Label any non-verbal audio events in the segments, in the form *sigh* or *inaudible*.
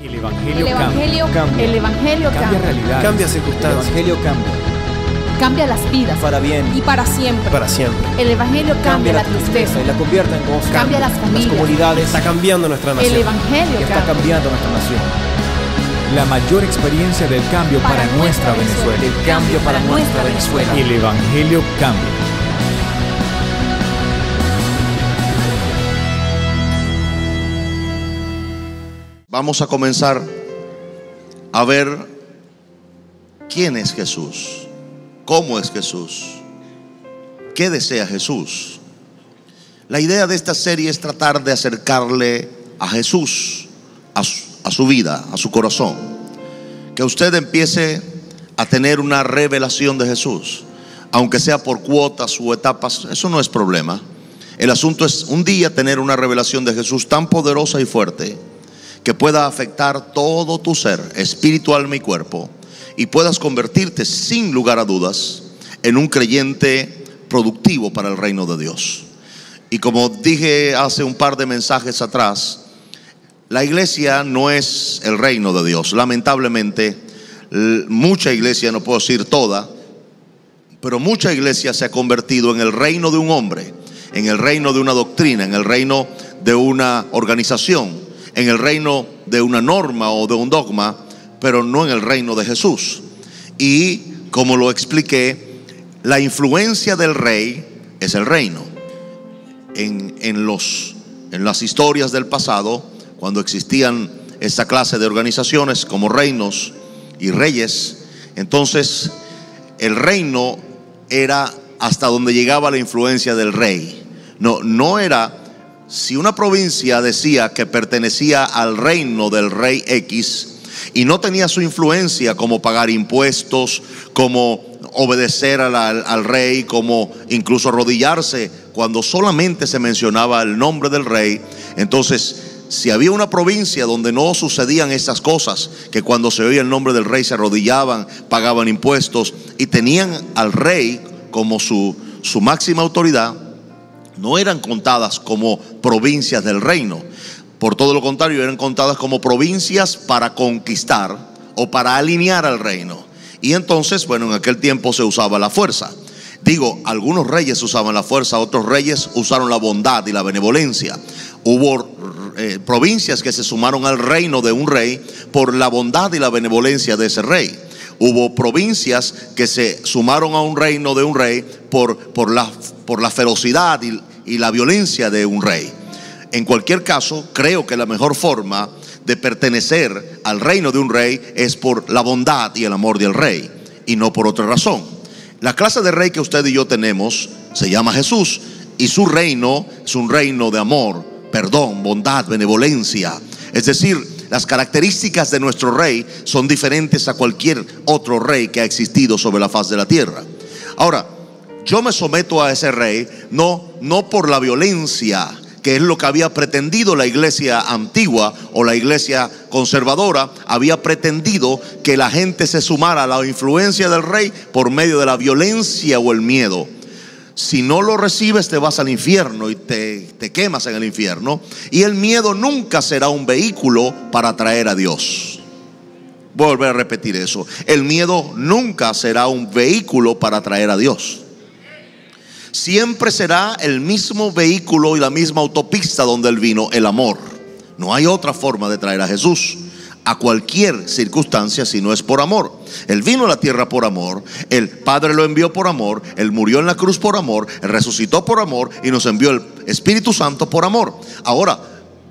El Evangelio, El Evangelio cambia. El Evangelio Cambia cambia. realidades. Cambia El circunstancias. Evangelio cambia. Cambia las vidas. Para bien. Y para siempre. Para siempre. El Evangelio cambia la tristeza. y la convierte en gozo. Cambia las familias. comunidades. Está cambiando nuestra El nación. Evangelio que está cambia. cambiando nuestra nación. La mayor experiencia del cambio para, nuestra Venezuela. El cambio para nuestra Venezuela. El Evangelio cambia. Vamos a comenzar a ver quién es Jesús, cómo es Jesús, qué desea Jesús. La idea de esta serie es tratar de acercarle a Jesús, a su, vida, a su corazón. Que usted empiece a tener una revelación de Jesús, aunque sea por cuotas o etapas, eso no es problema. El asunto es un día tener una revelación de Jesús tan poderosa y fuerte que pueda afectar todo tu ser, espíritu, alma y cuerpo, y puedas convertirte sin lugar a dudas en un creyente productivo para el reino de Dios. Y como dije hace un par de mensajes atrás, la iglesia no es el reino de Dios. Lamentablemente, mucha iglesia, no puedo decir toda, pero mucha iglesia se ha convertido en el reino de un hombre, en el reino de una doctrina, en el reino de una organización, en el reino de una norma o de un dogma, pero no en el reino de Jesús. Y como lo expliqué, la influencia del rey es el reino. En, en los, en las historias del pasado, cuando existían esta clase de organizaciones como reinos y reyes, entonces el reino era hasta donde llegaba la influencia del rey. No, no era, si una provincia decía que pertenecía al reino del rey X y no tenía su influencia como pagar impuestos, como obedecer al, rey, como incluso arrodillarse cuando solamente se mencionaba el nombre del rey, entonces si había una provincia donde no sucedían esas cosas, que cuando se oía el nombre del rey se arrodillaban, pagaban impuestos y tenían al rey como su máxima autoridad, no eran contadas como provincias del reino. Por todo lo contrario, eran contadas como provincias para conquistar o para alinear al reino. Y entonces, bueno, en aquel tiempo se usaba la fuerza. Digo, algunos reyes usaban la fuerza, otros reyes usaron la bondad y la benevolencia. Hubo eh, provincias que se sumaron al reino de un rey por la bondad y la benevolencia de ese rey. Hubo provincias que se sumaron a un reino de un rey por, por, la, por la ferocidad y, y la violencia de un rey. En cualquier caso, creo que la mejor forma de pertenecer al reino de un rey es por la bondad y el amor del rey y no por otra razón. La clase de rey que usted y yo tenemos se llama Jesús y su reino es un reino de amor, perdón, bondad, benevolencia. Es decir, las características de nuestro rey son diferentes a cualquier otro rey que ha existido sobre la faz de la tierra. Ahora, yo me someto a ese rey no, no por la violencia, que es lo que había pretendido la iglesia antigua o la iglesia conservadora, había pretendido que la gente se sumara a la influencia del rey por medio de la violencia o el miedo. Si no lo recibes te vas al infierno y te, te quemas en el infierno. Y el miedo nunca será un vehículo para atraer a Dios. Voy a volver a repetir eso. El miedo nunca será un vehículo para atraer a Dios siempre será el mismo vehículo y la misma autopista donde él vino, el amor. No hay otra forma de traer a Jesús a cualquier circunstancia si no es por amor. Él vino a la tierra por amor, el Padre lo envió por amor, Él murió en la cruz por amor, Él resucitó por amor y nos envió el Espíritu Santo por amor. Ahora,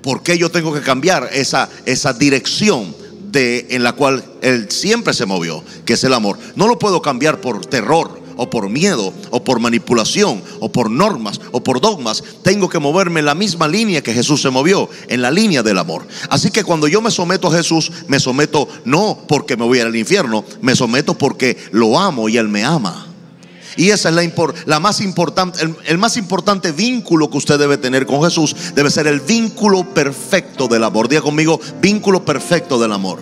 ¿por qué yo tengo que cambiar esa, esa dirección? De, en la cual él siempre se movió, que es el amor. No lo puedo cambiar por terror, o por miedo, o por manipulación, o por normas, o por dogmas. Tengo que moverme en la misma línea que Jesús se movió, en la línea del amor. Así que cuando yo me someto a Jesús, me someto no porque me voy al infierno, me someto porque lo amo y Él me ama. Y esa es la, más importante, el, el más importante vínculo que usted debe tener con Jesús. Debe ser el vínculo perfecto del amor. Diga conmigo, vínculo perfecto del amor.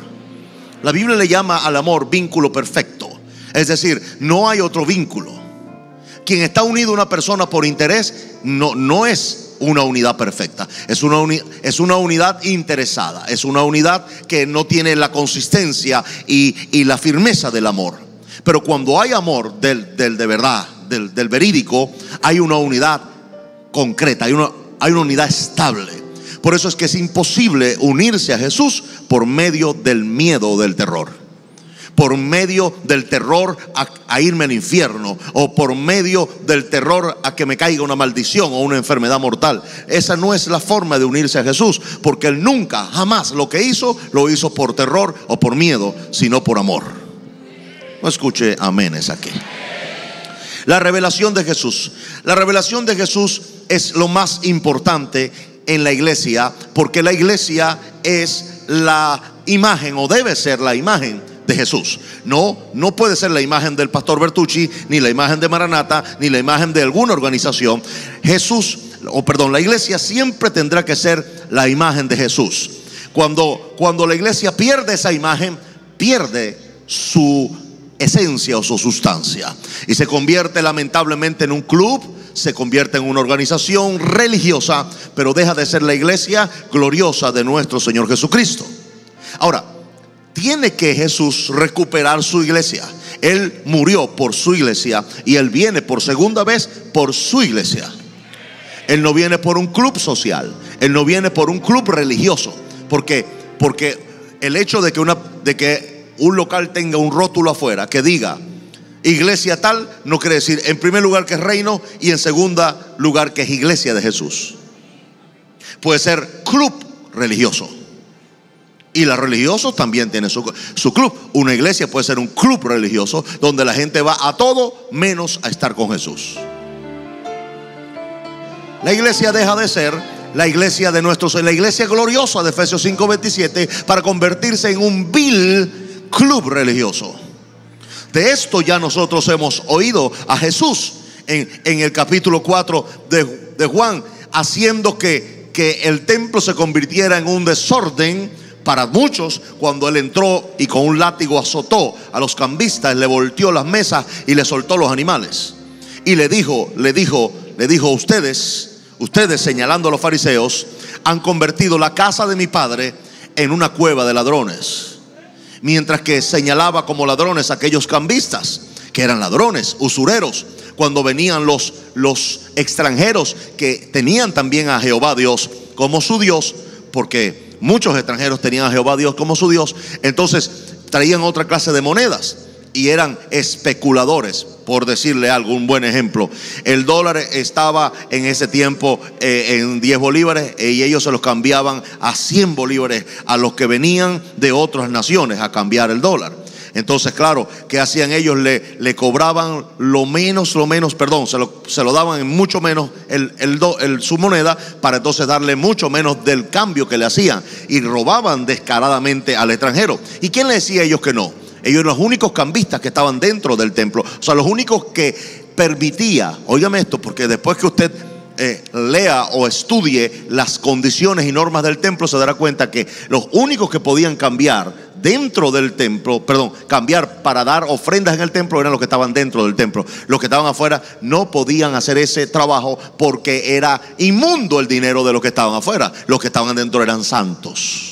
La Biblia le llama al amor vínculo perfecto. Es decir, no hay otro vínculo. Quien está unido a una persona por interés no, no es una unidad perfecta. Es una, es una unidad interesada. Es una unidad que no tiene la consistencia y, y la firmeza del amor. Pero cuando hay amor del, del de verdad, del, del verídico, hay una unidad concreta, hay una, hay una unidad estable. Por eso es que es imposible unirse a Jesús por medio del miedo o del terror. Por medio del terror a, irme al infierno. O por medio del terror a que me caiga una maldición o una enfermedad mortal. Esa no es la forma de unirse a Jesús. Porque Él nunca, jamás lo que hizo, lo hizo por terror o por miedo, sino por amor. No escuche aménes aquí. La revelación de Jesús. La revelación de Jesús es lo más importante en la iglesia, porque la iglesia es la imagen o debe ser la imagen de Jesús. No, no puede ser la imagen del pastor Bertucci, ni la imagen de Maranata, ni la imagen de alguna organización. Jesús, o perdón, la iglesia siempre tendrá que ser la imagen de Jesús. Cuando, cuando la iglesia pierde esa imagen, pierde su esencia o su sustancia. Y se convierte lamentablemente en un club, se convierte en una organización religiosa, pero deja de ser la iglesia gloriosa de nuestro Señor Jesucristo. Ahora, tiene que Jesús recuperar su iglesia. Él murió por su iglesia y Él viene por segunda vez por su iglesia. Él no viene por un club social, Él no viene por un club religioso, porque, porque el hecho de que, una, de que un local tenga un rótulo afuera que diga iglesia tal, no quiere decir en primer lugar que es reino y en segunda lugar que es iglesia de Jesús. Puede ser club religioso. Y la religioso también tiene su, su, club. Una iglesia puede ser un club religioso donde la gente va a todo menos a estar con Jesús. La iglesia deja de ser la iglesia de nuestros, la iglesia gloriosa de Efesios 5:27 para convertirse en un vil club religioso. De esto ya nosotros hemos oído a Jesús en, en el capítulo 4 de, de Juan, haciendo que, que el templo se convirtiera en un desorden para muchos cuando él entró y con un látigo azotó a los cambistas, le volteó las mesas y le soltó los animales. Y le dijo, le dijo, le dijo, ustedes, ustedes señalando a los fariseos, han convertido la casa de mi padre en una cueva de ladrones. Mientras que señalaba como ladrones a aquellos cambistas, que eran ladrones, usureros, cuando venían los, los extranjeros que tenían también a Jehová Dios como su Dios, porque muchos extranjeros tenían a Jehová Dios como su Dios, entonces traían otra clase de monedas y eran especuladores, por decirle algo, un buen ejemplo. El dólar estaba en ese tiempo eh, en 10 bolívares y ellos se los cambiaban a 100 bolívares a los que venían de otras naciones a cambiar el dólar. Entonces, claro, ¿qué hacían ellos? Le, le cobraban lo menos, lo menos, perdón, se lo, se lo daban en mucho menos el, el, el, su moneda para entonces darle mucho menos del cambio que le hacían. Y robaban descaradamente al extranjero. ¿Y quién le decía a ellos que no? Ellos eran los únicos cambistas que estaban dentro del templo. O sea, los únicos que permitía, óigame esto, porque después que usted eh, lea o estudie las condiciones y normas del templo, se dará cuenta que los únicos que podían cambiar dentro del templo, perdón, cambiar para dar ofrendas en el templo eran los que estaban dentro del templo. Los que estaban afuera no podían hacer ese trabajo porque era inmundo el dinero de los que estaban afuera. Los que estaban dentro eran santos.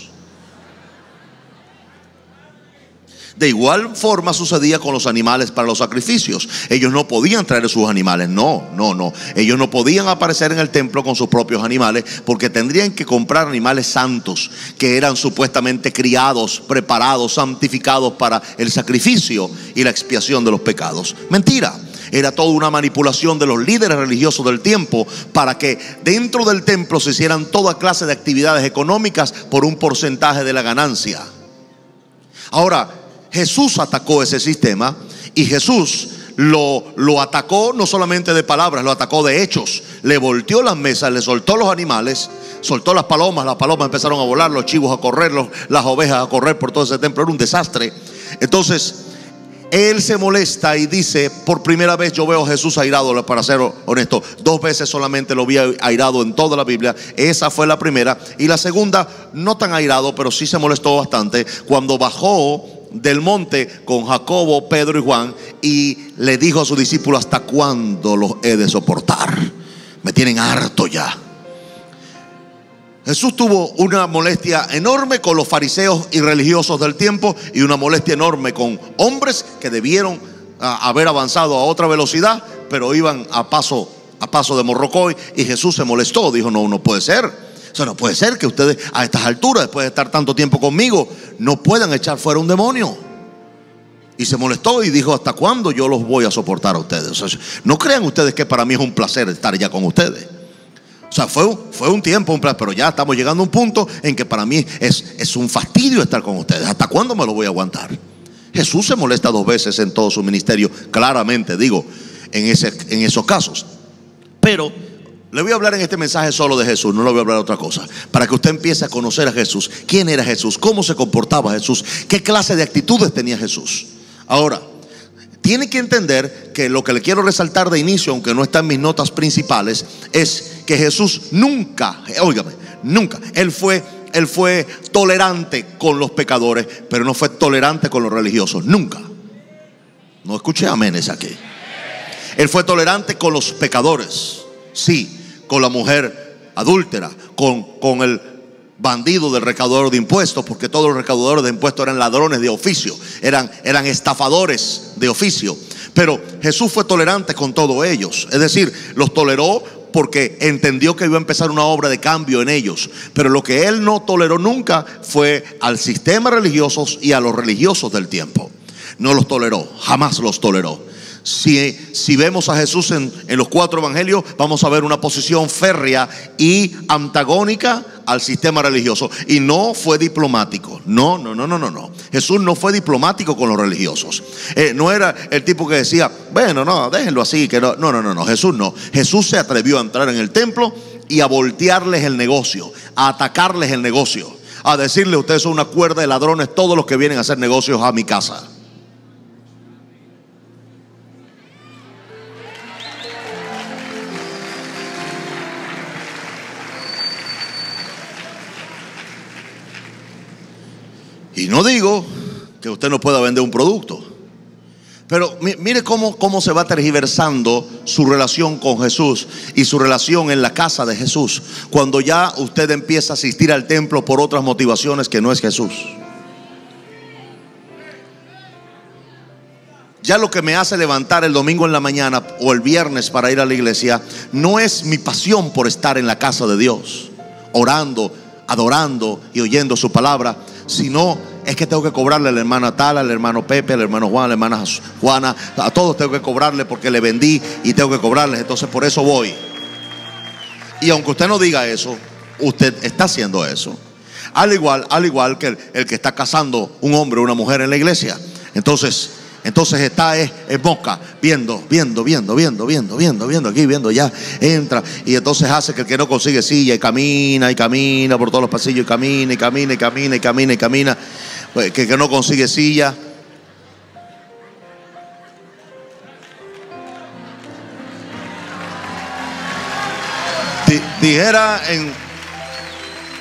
De igual forma sucedía con los animales para los sacrificios. Ellos no podían traer sus animales, no, no, no. Ellos no podían aparecer en el templo con sus propios animales porque tendrían que comprar animales santos que eran supuestamente criados, preparados, santificados para el sacrificio y la expiación de los pecados. Mentira. Era toda una manipulación de los líderes religiosos del tiempo para que dentro del templo se hicieran toda clase de actividades económicas por un porcentaje de la ganancia. Ahora, Jesús atacó ese sistema y Jesús lo, lo, atacó no solamente de palabras, lo atacó de hechos. Le volteó las mesas, le soltó los animales, soltó las palomas, las palomas empezaron a volar, los chivos a correr, los, las ovejas a correr por todo ese templo. Era un desastre. Entonces, él se molesta y dice, por primera vez yo veo a Jesús airado, para ser honesto, dos veces solamente lo vi airado en toda la Biblia, esa fue la primera, y la segunda, no tan airado, pero sí se molestó bastante, cuando bajó del monte con Jacobo, Pedro y Juan y le dijo a sus discípulos, ¿hasta cuándo los he de soportar? Me tienen harto ya. Jesús tuvo una molestia enorme con los fariseos y religiosos del tiempo y una molestia enorme con hombres que debieron ah, haber avanzado a otra velocidad, pero iban a paso a paso de morrocoy y Jesús se molestó, dijo, "No, no puede ser. O sea, no puede ser que ustedes a estas alturas, después de estar tanto tiempo conmigo, no puedan echar fuera un demonio." Y se molestó y dijo, ¿hasta cuándo yo los voy a soportar a ustedes? O sea, no crean ustedes que para mí es un placer estar ya con ustedes. O sea, fue, fue un tiempo, un placer, pero ya estamos llegando a un punto en que para mí es, es un fastidio estar con ustedes. ¿Hasta cuándo me lo voy a aguantar? Jesús se molesta dos veces en todo su ministerio, claramente digo, en, ese, en esos casos. Pero le voy a hablar en este mensaje solo de Jesús, no le voy a hablar de otra cosa. Para que usted empiece a conocer a Jesús, quién era Jesús, cómo se comportaba Jesús, qué clase de actitudes tenía Jesús. Ahora, tiene que entender que lo que le quiero resaltar de inicio, aunque no está en mis notas principales, es que Jesús nunca, óigame, nunca, él fue, él fue tolerante con los pecadores, pero no fue tolerante con los religiosos, nunca. No escuché aménes aquí. Él fue tolerante con los pecadores, sí, con la mujer adúltera, con, con el bandido del recaudador de impuestos, porque todos los recaudadores de impuestos eran ladrones de oficio, eran, eran estafadores de oficio. Pero Jesús fue tolerante con todos ellos, es decir, los toleró porque entendió que iba a empezar una obra de cambio en ellos. Pero lo que él no toleró nunca fue al sistema religioso y a los religiosos del tiempo. No los toleró, jamás los toleró. Si, si vemos a Jesús en, en los cuatro evangelios, vamos a ver una posición férrea y antagónica al sistema religioso. Y no fue diplomático. No, no, no, no, no, no. Jesús no fue diplomático con los religiosos. Eh, no era el tipo que decía, bueno, no, déjenlo así. Que no. no, no, no, no. Jesús no. Jesús se atrevió a entrar en el templo y a voltearles el negocio, a atacarles el negocio, a decirle, ustedes son una cuerda de ladrones, todos los que vienen a hacer negocios a mi casa. Y no digo que usted no pueda vender un producto. Pero mi- mire cómo, cómo se va tergiversando su relación con Jesús y su relación en la casa de Jesús. Cuando ya usted empieza a asistir al templo por otras motivaciones que no es Jesús. Ya lo que me hace levantar el domingo en la mañana o el viernes para ir a la iglesia no es mi pasión por estar en la casa de Dios, orando, adorando y oyendo su palabra, sino es que tengo que cobrarle a la hermana tal, al hermano Pepe, al hermano Juan, a la hermana Juana, a todos tengo que cobrarle porque le vendí y tengo que cobrarles, entonces por eso voy. Y aunque usted no diga eso, usted está haciendo eso. Al igual, al igual que el, el que está casando un hombre o una mujer en la iglesia. Entonces, entonces está es, en boca, viendo, viendo, viendo, viendo, viendo, viendo, viendo aquí, viendo allá, entra y entonces hace que el que no consigue silla y camina y camina por todos los pasillos y camina y camina y camina y camina y camina, pues, que que no consigue silla. Di- Dijera en,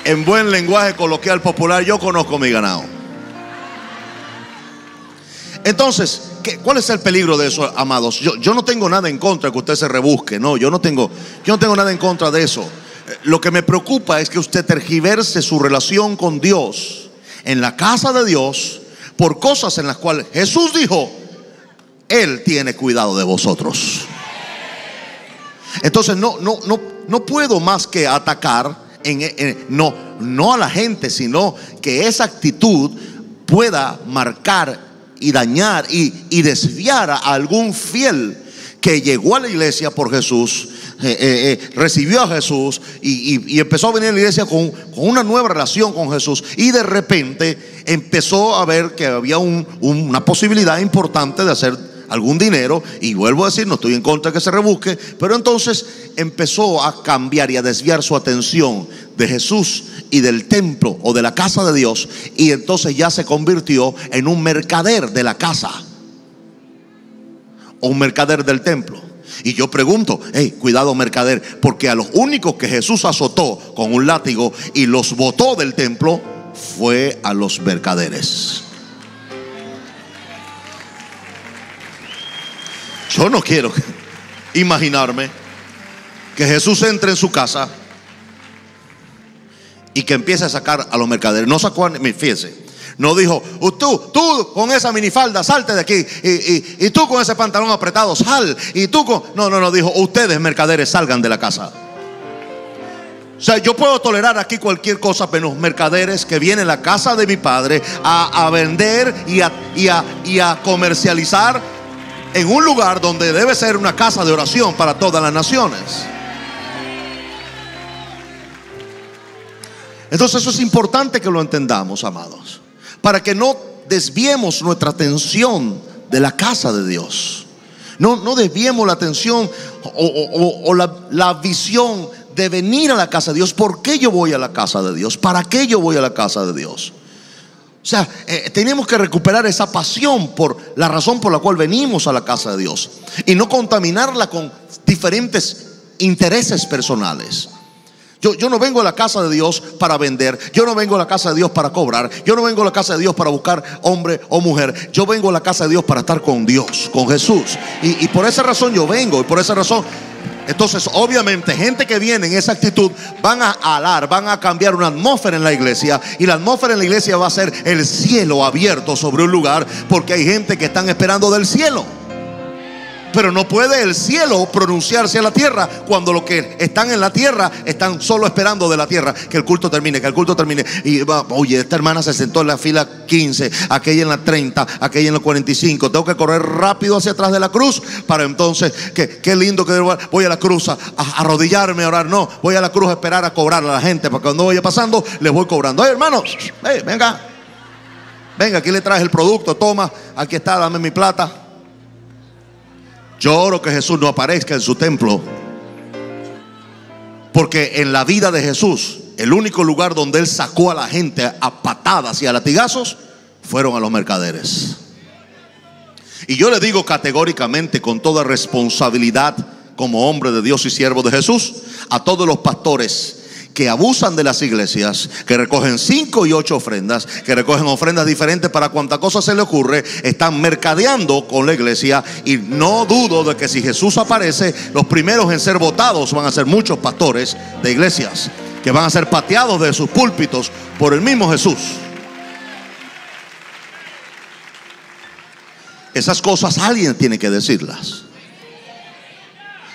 en buen lenguaje coloquial popular, yo conozco mi ganado. Entonces, ¿qué- ¿cuál es el peligro de eso, amados? Yo, yo no tengo nada en contra de que usted se rebusque, no, yo no tengo, yo no tengo nada en contra de eso. Eh, Lo que me preocupa es que usted tergiverse su relación con Dios en la casa de Dios por cosas en las cuales Jesús dijo, Él tiene cuidado de vosotros. Entonces no, no, no, no puedo más que atacar en- no, no a la gente, sino que esa actitud pueda marcar y dañar y, y desviar a algún fiel que llegó a la iglesia por Jesús, eh, eh, eh, recibió a Jesús y, y- empezó a venir a la iglesia con, con una nueva relación con Jesús y de repente empezó a ver que había un- una posibilidad importante de hacer algún dinero y vuelvo a decir, no estoy en contra de que se rebusque, pero entonces empezó a cambiar y a desviar su atención de Jesús y del templo o de la casa de Dios y entonces ya se convirtió en un mercader de la casa o un mercader del templo. Y yo pregunto, hey, cuidado mercader, porque a los únicos que Jesús azotó con un látigo y los botó del templo fue a los mercaderes. Yo no quiero imaginarme que Jesús entre en su casa y que empiece a sacar a los mercaderes. No sacó a, fíjense, no dijo, "Uh, tú, tú con esa minifalda, salte de aquí. Y, y- y tú con ese pantalón apretado, sal. Y tú con... No, no, no, dijo, ustedes mercaderes salgan de la casa. O sea, yo puedo tolerar aquí cualquier cosa, pero los mercaderes que vienen a la casa de mi padre a, a vender y a- y a comercializar en un lugar donde debe ser una casa de oración para todas las naciones. Entonces eso es importante que lo entendamos, amados, para que no desviemos nuestra atención de la casa de Dios. No, no desviemos la atención o, la, la visión de venir a la casa de Dios. ¿Por qué yo voy a la casa de Dios? ¿Para qué yo voy a la casa de Dios? O sea, eh, tenemos que recuperar esa pasión por la razón por la cual venimos a la casa de Dios y no contaminarla con diferentes intereses personales. Yo, yo no vengo a la casa de Dios para vender, yo no vengo a la casa de Dios para cobrar, yo no vengo a la casa de Dios para buscar hombre o mujer, yo vengo a la casa de Dios para estar con Dios, con Jesús. Y, y por esa razón yo vengo, y por esa razón entonces, obviamente, gente que viene en esa actitud van a alar, van a cambiar una atmósfera en la iglesia. Y la atmósfera en la iglesia va a ser el cielo abierto sobre un lugar, porque hay gente que están esperando del cielo. Pero no puede el cielo pronunciarse a la tierra cuando los que están en la tierra están solo esperando de la tierra que el culto termine, que el culto termine. Y va, oye, esta hermana se sentó en la fila 15, aquella en la 30, aquella en la 45. Tengo que correr rápido hacia atrás de la cruz para entonces, que, qué lindo que voy a la cruz a, arrodillarme a orar. No, voy a la cruz a esperar a cobrar a la gente, para cuando vaya pasando, les voy cobrando. Hey, hermanos, venga, venga, aquí le traje el producto, toma, aquí está, dame mi plata. Yo oro que Jesús no aparezca en su templo. Porque en la vida de Jesús, el único lugar donde Él sacó a la gente a patadas y a latigazos fueron a los mercaderes. Y yo le digo categóricamente, con toda responsabilidad, como hombre de Dios y siervo de Jesús, a todos los pastores que abusan de las iglesias, que recogen cinco y ocho ofrendas, que recogen ofrendas diferentes para cuanta cosa se le ocurre, están mercadeando con la iglesia y no dudo de que si Jesús aparece, los primeros en ser votados van a ser muchos pastores de iglesias, que van a ser pateados de sus púlpitos por el mismo Jesús. Esas cosas alguien tiene que decirlas.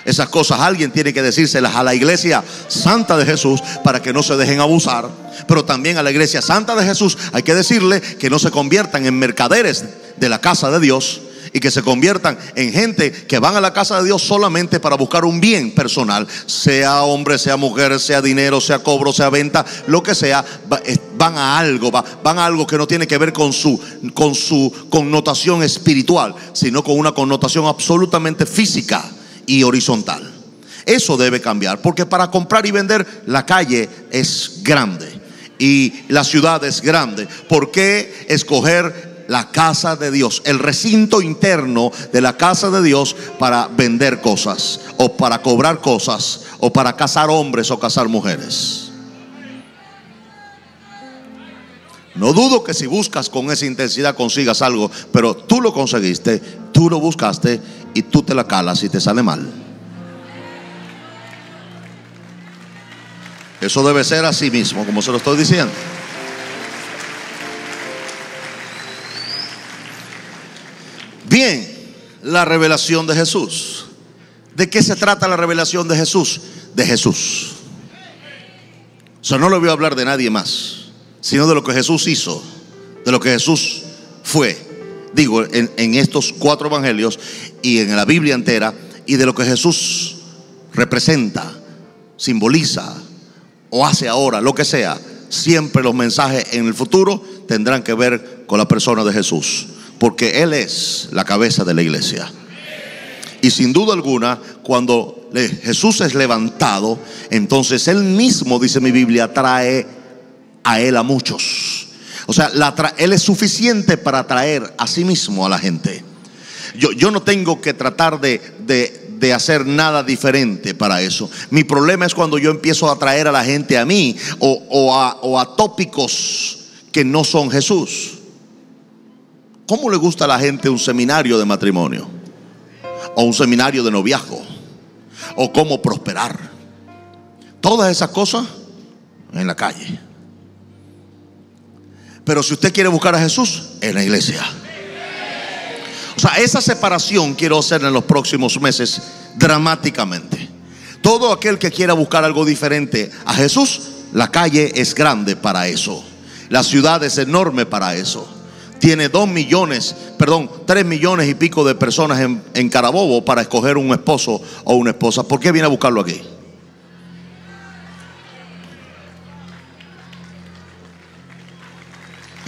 Esas cosas alguien tiene que decírselas a la iglesia santa de Jesús para que no se dejen abusar. Pero también a la iglesia santa de Jesús hay que decirle que no se conviertan en mercaderes de la casa de Dios y que se conviertan en gente que van a la casa de Dios solamente para buscar un bien personal, sea hombre, sea mujer, sea dinero, sea cobro, sea venta, lo que sea, van a algo, va- van a algo que no tiene que ver con su connotación espiritual, sino con una connotación absolutamente física y horizontal. Eso debe cambiar, porque para comprar y vender la calle es grande y la ciudad es grande. ¿Por qué escoger la casa de Dios, el recinto interno de la casa de Dios para vender cosas o para cobrar cosas o para casar hombres o casar mujeres? No dudo que si buscas con esa intensidad consigas algo, pero tú lo conseguiste, tú lo buscaste y tú te la calas y te sale mal. Eso debe ser así mismo, como se lo estoy diciendo. Bien, la revelación de Jesús. ¿De qué se trata la revelación de Jesús? De Jesús. O sea, no le voy a hablar de nadie más, sino de lo que Jesús hizo, de lo que Jesús fue. Digo, en, en estos cuatro evangelios y en la Biblia entera, y de lo que Jesús representa, simboliza o hace ahora, lo que sea. Siempre los mensajes en el futuro tendrán que ver con la persona de Jesús, porque Él es la cabeza de la iglesia. Y sin duda alguna, cuando Jesús es levantado, entonces Él mismo, dice mi Biblia, trae a Él a muchos. O sea, Él es suficiente para atraer a sí mismo a la gente. Yo, yo no tengo que tratar de, de- de hacer nada diferente para eso. Mi problema es cuando yo empiezo a atraer a la gente a mí o, o a, o a tópicos que no son Jesús. ¿Cómo le gusta a la gente un seminario de matrimonio? O un seminario de noviazgo? ¿O cómo prosperar? Todas esas cosas en la calle. Pero si usted quiere buscar a Jesús, en la iglesia. O sea, esa separación quiero hacer en los próximos meses dramáticamente. Todo aquel que quiera buscar algo diferente a Jesús, la calle es grande para eso. La ciudad es enorme para eso. Tiene dos millones, perdón, tres millones y pico de personas en, en Carabobo para escoger un esposo o una esposa. ¿Por qué viene a buscarlo aquí?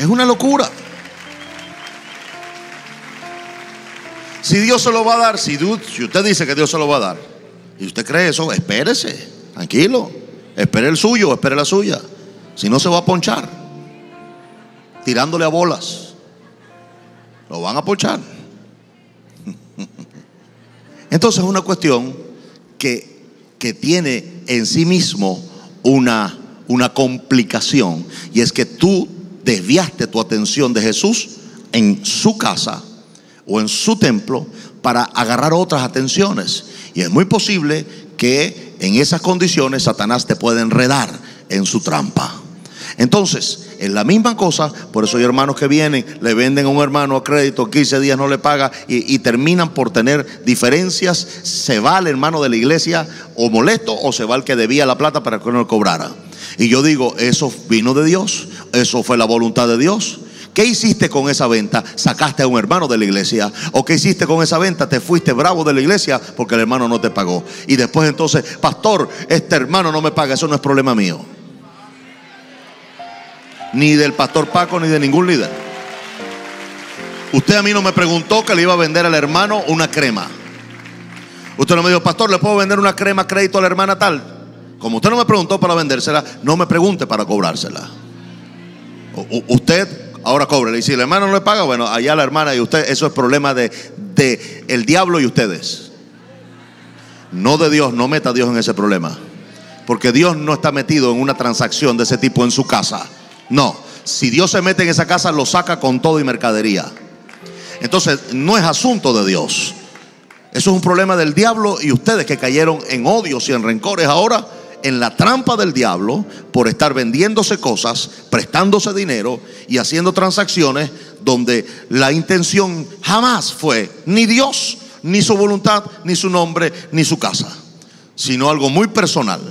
Es una locura. Si Dios se lo va a dar, si, usted dice que Dios se lo va a dar, y usted cree eso, espérese, tranquilo. Espere el suyo, espere la suya. Si no, se va a ponchar. Tirándole a bolas. Lo van a ponchar. *laughs* Entonces es una cuestión que, que tiene en sí mismo una, una complicación. Y es que tú desviaste tu atención de Jesús en su casa o en su templo para agarrar otras atenciones. Y es muy posible que en esas condiciones Satanás te pueda enredar en su trampa. Entonces, es la misma cosa, por eso hay hermanos que vienen, le venden a un hermano a crédito, 15 días no le paga y, y terminan por tener diferencias. Se va el hermano de la iglesia o molesto o se va el que debía la plata para que no le cobrara. Y yo digo, eso vino de Dios, eso fue la voluntad de Dios. ¿Qué hiciste con esa venta? ¿Sacaste a un hermano de la iglesia? ¿O qué hiciste con esa venta? Te fuiste bravo de la iglesia porque el hermano no te pagó. Y después entonces, pastor, este hermano no me paga, eso no es problema mío. Ni del pastor Paco ni de ningún líder. Usted a mí no me preguntó que le iba a vender al hermano una crema. Usted no me dijo, pastor, ¿le puedo vender una crema crédito a la hermana tal? Como usted no me preguntó para vendérsela, no me pregunte para cobrársela. Usted ahora cobre. Y si el hermano no le paga, bueno, allá la hermana y usted, eso es problema de, de el diablo y ustedes. No de Dios, no meta a Dios en ese problema. Porque Dios no está metido en una transacción de ese tipo en su casa. No, si Dios se mete en esa casa, lo saca con todo y mercadería. Entonces, no es asunto de Dios. Eso es un problema del diablo y ustedes que cayeron en odios y en rencores ahora en la trampa del diablo por estar vendiéndose cosas, prestándose dinero y haciendo transacciones donde la intención jamás fue ni Dios, ni su voluntad, ni su nombre, ni su casa, sino algo muy personal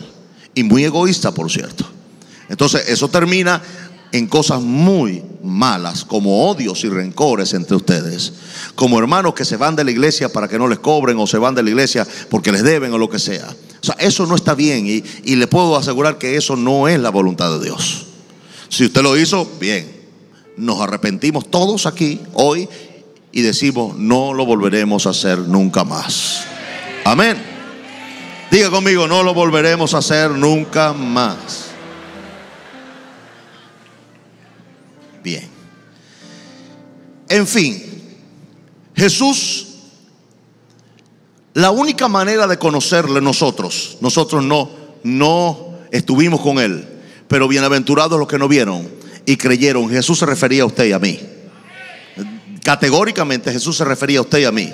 y muy egoísta, por cierto. Entonces, eso termina en cosas muy malas, como odios y rencores entre ustedes, como hermanos que se van de la iglesia para que no les cobren o se van de la iglesia porque les deben o lo que sea. O sea, eso no está bien y, y le puedo asegurar que eso no es la voluntad de Dios. Si usted lo hizo, bien. Nos arrepentimos todos aquí hoy y decimos, no lo volveremos a hacer nunca más. Amén. Diga conmigo, no lo volveremos a hacer nunca más. Bien. En fin, Jesús, la única manera de conocerle nosotros, nosotros no, no estuvimos con él, pero bienaventurados los que no vieron y creyeron. Jesús se refería a usted y a mí. Categóricamente Jesús se refería a usted y a mí.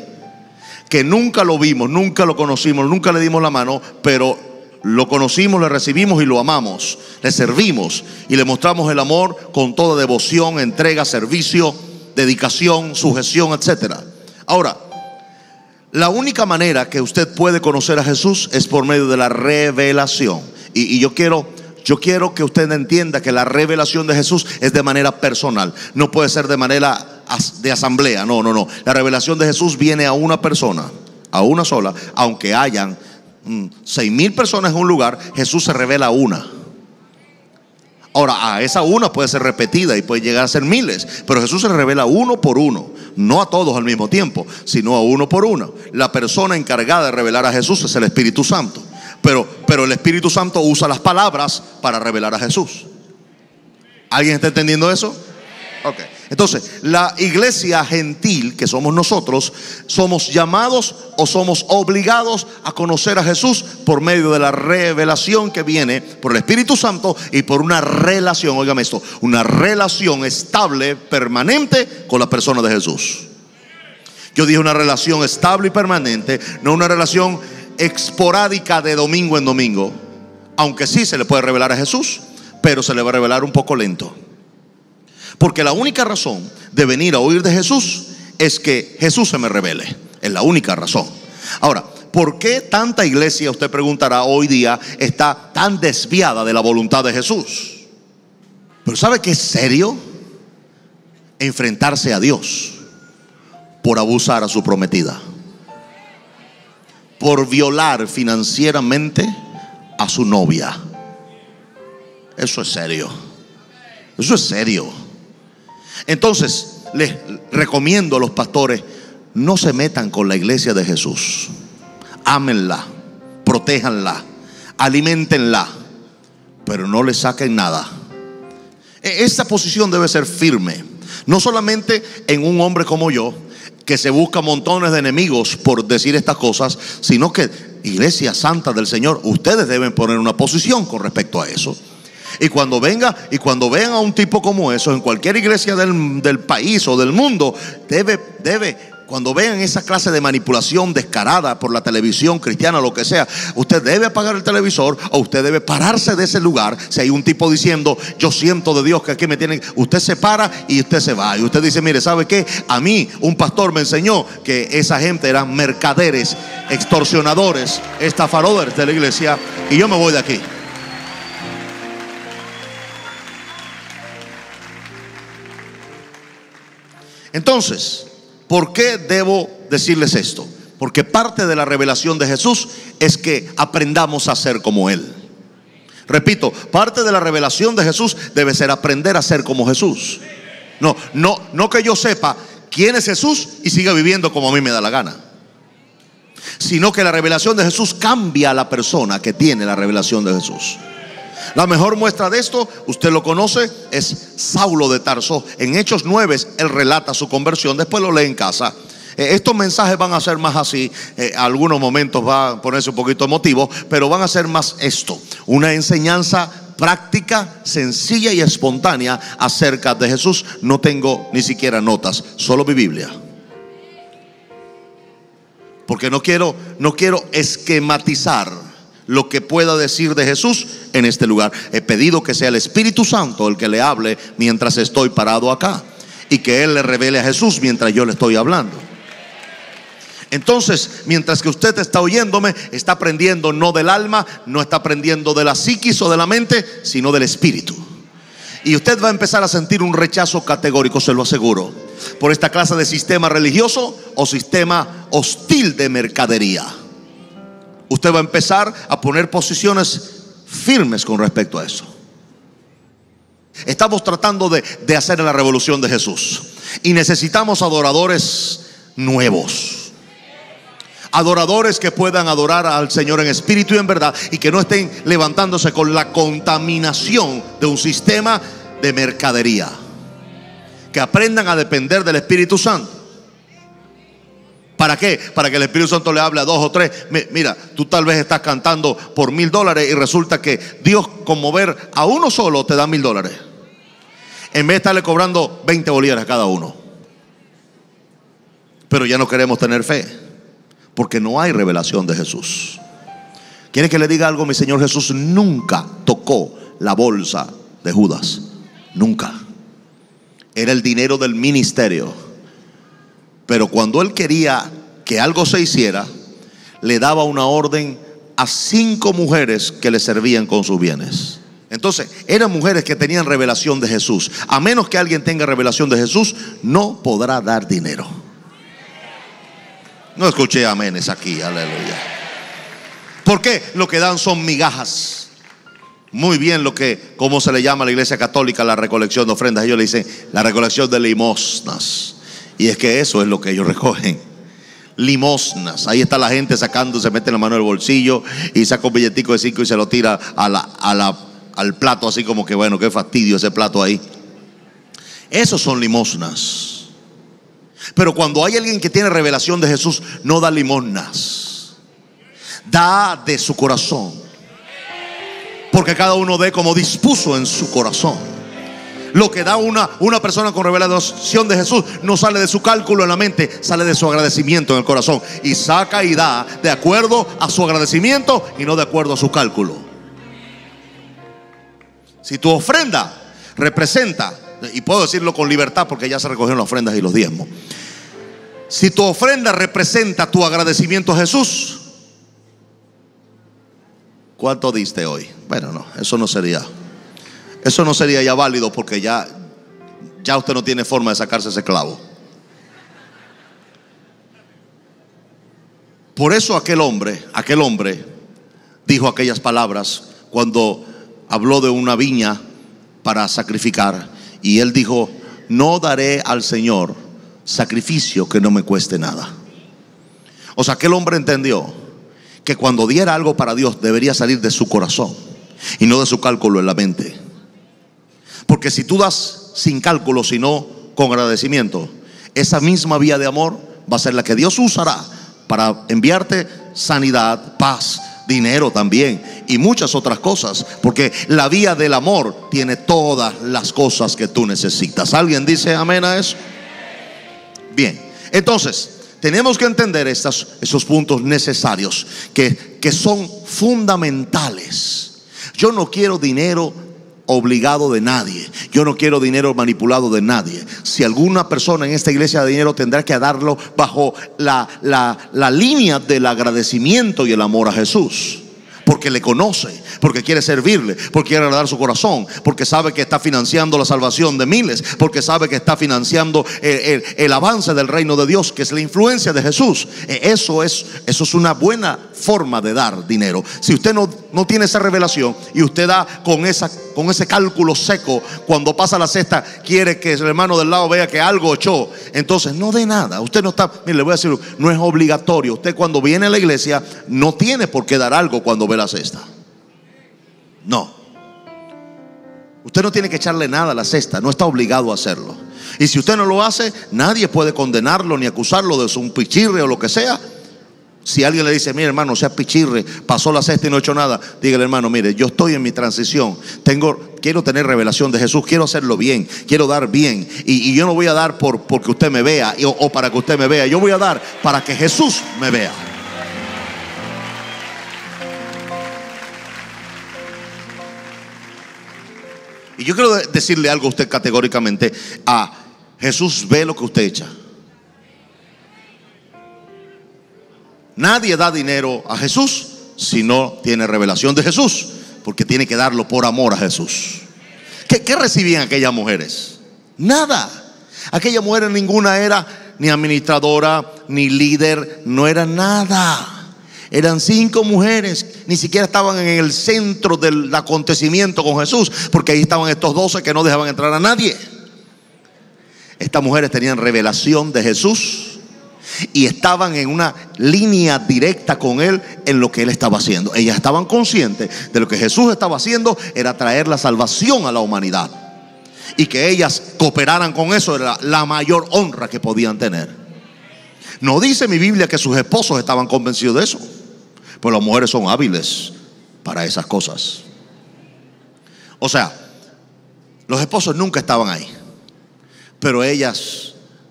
Que nunca lo vimos, nunca lo conocimos, nunca le dimos la mano, pero lo conocimos, le recibimos y lo amamos, le servimos y le mostramos el amor con toda devoción, entrega, servicio, dedicación, sujeción, etcétera. Ahora, la única manera que usted puede conocer a Jesús es por medio de la revelación. Y, y yo quiero, yo quiero que usted entienda que la revelación de Jesús es de manera personal. No puede ser de manera de asamblea. No, no, no. La revelación de Jesús viene a una persona, a una sola, aunque hayan seis mil personas en un lugar, Jesús se revela a una. Ahora, a esa una puede ser repetida y puede llegar a ser miles, pero Jesús se revela uno por uno, no a todos al mismo tiempo, sino a uno por uno. La persona encargada de revelar a Jesús es el Espíritu Santo, pero, pero el Espíritu Santo usa las palabras para revelar a Jesús. ¿Alguien está entendiendo eso? Entonces, la iglesia gentil que somos nosotros, somos llamados o somos obligados a conocer a Jesús por medio de la revelación que viene por el Espíritu Santo y por una relación, óigame esto, una relación estable, permanente con la persona de Jesús. Yo dije una relación estable y permanente, no una relación esporádica de domingo en domingo, aunque sí se le puede revelar a Jesús, pero se le va a revelar un poco lento. Porque la única razón de venir a oír de Jesús es que Jesús se me revele. Es la única razón. Ahora, ¿por qué tanta iglesia, usted preguntará, hoy día está tan desviada de la voluntad de Jesús? Pero ¿sabe qué es serio? Enfrentarse a Dios por abusar a su prometida. Por violar financieramente a su novia. Eso es serio. Eso es serio. Entonces, les recomiendo a los pastores, no se metan con la iglesia de Jesús. Ámenla, protéjanla, alimentenla, pero no le saquen nada. E-, esta posición debe ser firme, no solamente en un hombre como yo, que se busca montones de enemigos por decir estas cosas, sino que iglesia santa del Señor, ustedes deben poner una posición con respecto a eso. Y cuando venga y cuando vean a un tipo como eso en cualquier iglesia del, del país o del mundo, debe, debe cuando vean esa clase de manipulación descarada por la televisión cristiana, lo que sea, usted debe apagar el televisor o usted debe pararse de ese lugar. Si hay un tipo diciendo, yo siento de Dios que aquí me tienen, usted se para y usted se va. Y usted dice, mire, ¿sabe qué? A mí un pastor me enseñó que esa gente eran mercaderes, extorsionadores, estafadores de la iglesia y yo me voy de aquí. Entonces, ¿Por qué debo decirles esto? Porque parte de la revelación de Jesús es que aprendamos a ser como Él. Repito, parte de la revelación de Jesús debe ser aprender a ser como Jesús. No, no, no que yo sepa quién es Jesús y siga viviendo como a mí me da la gana. Sino que la revelación de Jesús cambia a la persona que tiene la revelación de Jesús. La mejor muestra de esto, usted lo conoce, es Saulo de Tarso. En Hechos 9, él relata su conversión, después lo lee en casa. Eh, estos mensajes van a ser más así, eh, algunos momentos va a ponerse un poquito emotivo, pero van a ser más esto, una enseñanza práctica, sencilla y espontánea acerca de Jesús. No tengo ni siquiera notas, solo mi Biblia. Porque no quiero, no quiero esquematizar lo que pueda decir de Jesús en este lugar. He pedido que sea el Espíritu Santo el que le hable mientras estoy parado acá y que Él le revele a Jesús mientras yo le estoy hablando. Entonces, mientras que usted está oyéndome, está aprendiendo no del alma, no está aprendiendo de la psiquis o de la mente, sino del espíritu. Y usted va a empezar a sentir un rechazo categórico, se lo aseguro, por esta clase de sistema religioso o sistema hostil de mercadería usted va a empezar a poner posiciones firmes con respecto a eso. Estamos tratando de, hacer la revolución de Jesús. Y necesitamos adoradores nuevos. Adoradores que puedan adorar al Señor en espíritu y en verdad y que no estén levantándose con la contaminación de un sistema de mercadería. Que aprendan a depender del Espíritu Santo. ¿Para qué? Para que el Espíritu Santo le hable a dos o tres. Mira, tú tal vez estás cantando por mil dólares y resulta que Dios con mover a uno solo te da mil dólares. En vez de estarle cobrando 20 bolívares a cada uno. Pero ya no queremos tener fe. Porque no hay revelación de Jesús. ¿Quiere que le diga algo? Mi Señor Jesús nunca tocó la bolsa de Judas. Nunca. Era el dinero del ministerio pero cuando él quería que algo se hiciera, le daba una orden a cinco mujeres que le servían con sus bienes. Entonces, eran mujeres que tenían revelación de Jesús. A menos que alguien tenga revelación de Jesús, no podrá dar dinero. No escuché aménes aquí, aleluya. ¿Por qué? Lo que dan son migajas. Muy bien lo que, como se le llama a la iglesia católica, la recolección de ofrendas. Ellos le dicen la recolección de limosnas. Y es que eso es lo que ellos recogen. Limosnas. Ahí está la gente sacando, se mete la mano en el bolsillo y saca un billetico de cinco y se lo tira al plato, así como que bueno, qué fastidio ese plato ahí. Esos son limosnas. Pero cuando hay alguien que tiene revelación de Jesús, no da limosnas. Da de su corazón. Porque cada uno dé como dispuso en su corazón. Lo que da una, una persona con revelación de Jesús no sale de su cálculo en la mente, sale de su agradecimiento en el corazón. Y saca y da de acuerdo a su agradecimiento y no de acuerdo a su cálculo. Si tu ofrenda representa y puedo decirlo con libertad porque ya se recogieron las ofrendas y los diezmos. Si tu ofrenda representa tu agradecimiento a Jesús, ¿cuánto diste hoy? Bueno, no, eso no sería. Eso no sería ya válido porque ya ya usted no tiene forma de sacarse ese clavo. Por eso aquel hombre, aquel hombre dijo aquellas palabras cuando habló de una viña para sacrificar y él dijo, "No daré al Señor sacrificio que no me cueste nada." O sea, aquel hombre entendió que cuando diera algo para Dios debería salir de su corazón y no de su cálculo en la mente. Porque si tú das sin cálculo, sino con agradecimiento, esa misma vía de amor va a ser la que Dios usará para enviarte sanidad, paz, dinero también y muchas otras cosas, porque la vía del amor tiene todas las cosas que tú necesitas. ¿Alguien dice amén a eso? Bien, entonces tenemos que entender esos puntos necesarios que, que son fundamentales. Yo no quiero dinero obligado de nadie. Yo no quiero dinero manipulado de nadie. Si alguna persona en esta iglesia de dinero tendrá que darlo bajo la, la, la línea del agradecimiento y el amor a Jesús porque le conoce, porque quiere servirle, porque quiere agradar su corazón, porque sabe que está financiando la salvación de miles, porque sabe que está financiando el, el, el avance del reino de Dios, que es la influencia de Jesús. Eh, Eso es, eso es una buena forma de dar dinero. Si usted no, no tiene esa revelación y usted da con, esa, con ese cálculo seco, cuando pasa la cesta, quiere que el hermano del lado vea que algo echó, entonces no dé nada. Usted no está, mire, le voy a decir, no es obligatorio. Usted cuando viene a la iglesia no tiene por qué dar algo cuando ve la cesta. No. Usted no tiene que echarle nada a la cesta, no está obligado a hacerlo. Y si usted no lo hace, nadie puede condenarlo ni acusarlo de un pichirre o lo que sea. Si alguien le dice, mire hermano, sea pichirre, pasó la cesta y no ha hecho nada, dígale hermano, mire, yo estoy en mi transición, tengo, quiero tener revelación de Jesús, quiero hacerlo bien, quiero dar bien. Y, yo no voy a dar por, porque usted me vea o, o para que usted me vea, yo voy a dar para que Jesús me vea. Y yo quiero decirle algo a usted categóricamente. A Jesús ve lo que usted echa. Nadie da dinero a Jesús si no tiene revelación de Jesús, porque tiene que darlo por amor a Jesús. ¿Qué, recibían aquellas mujeres? Nada. Aquella mujer ninguna era ni administradora, ni líder, no era nada. Eran cinco mujeres, ni siquiera estaban en el centro del acontecimiento con Jesús, porque ahí estaban estos doce que no dejaban entrar a nadie. Estas mujeres tenían revelación de Jesús y estaban en una línea directa con Él en lo que Él estaba haciendo. Ellas estaban conscientes de lo que Jesús estaba haciendo era traer la salvación a la humanidad. Y que ellas cooperaran con eso era la mayor honra que podían tener. No dice mi Biblia que sus esposos estaban convencidos de eso. Pues las mujeres son hábiles para esas cosas. O sea, los esposos nunca estaban ahí. Pero ellas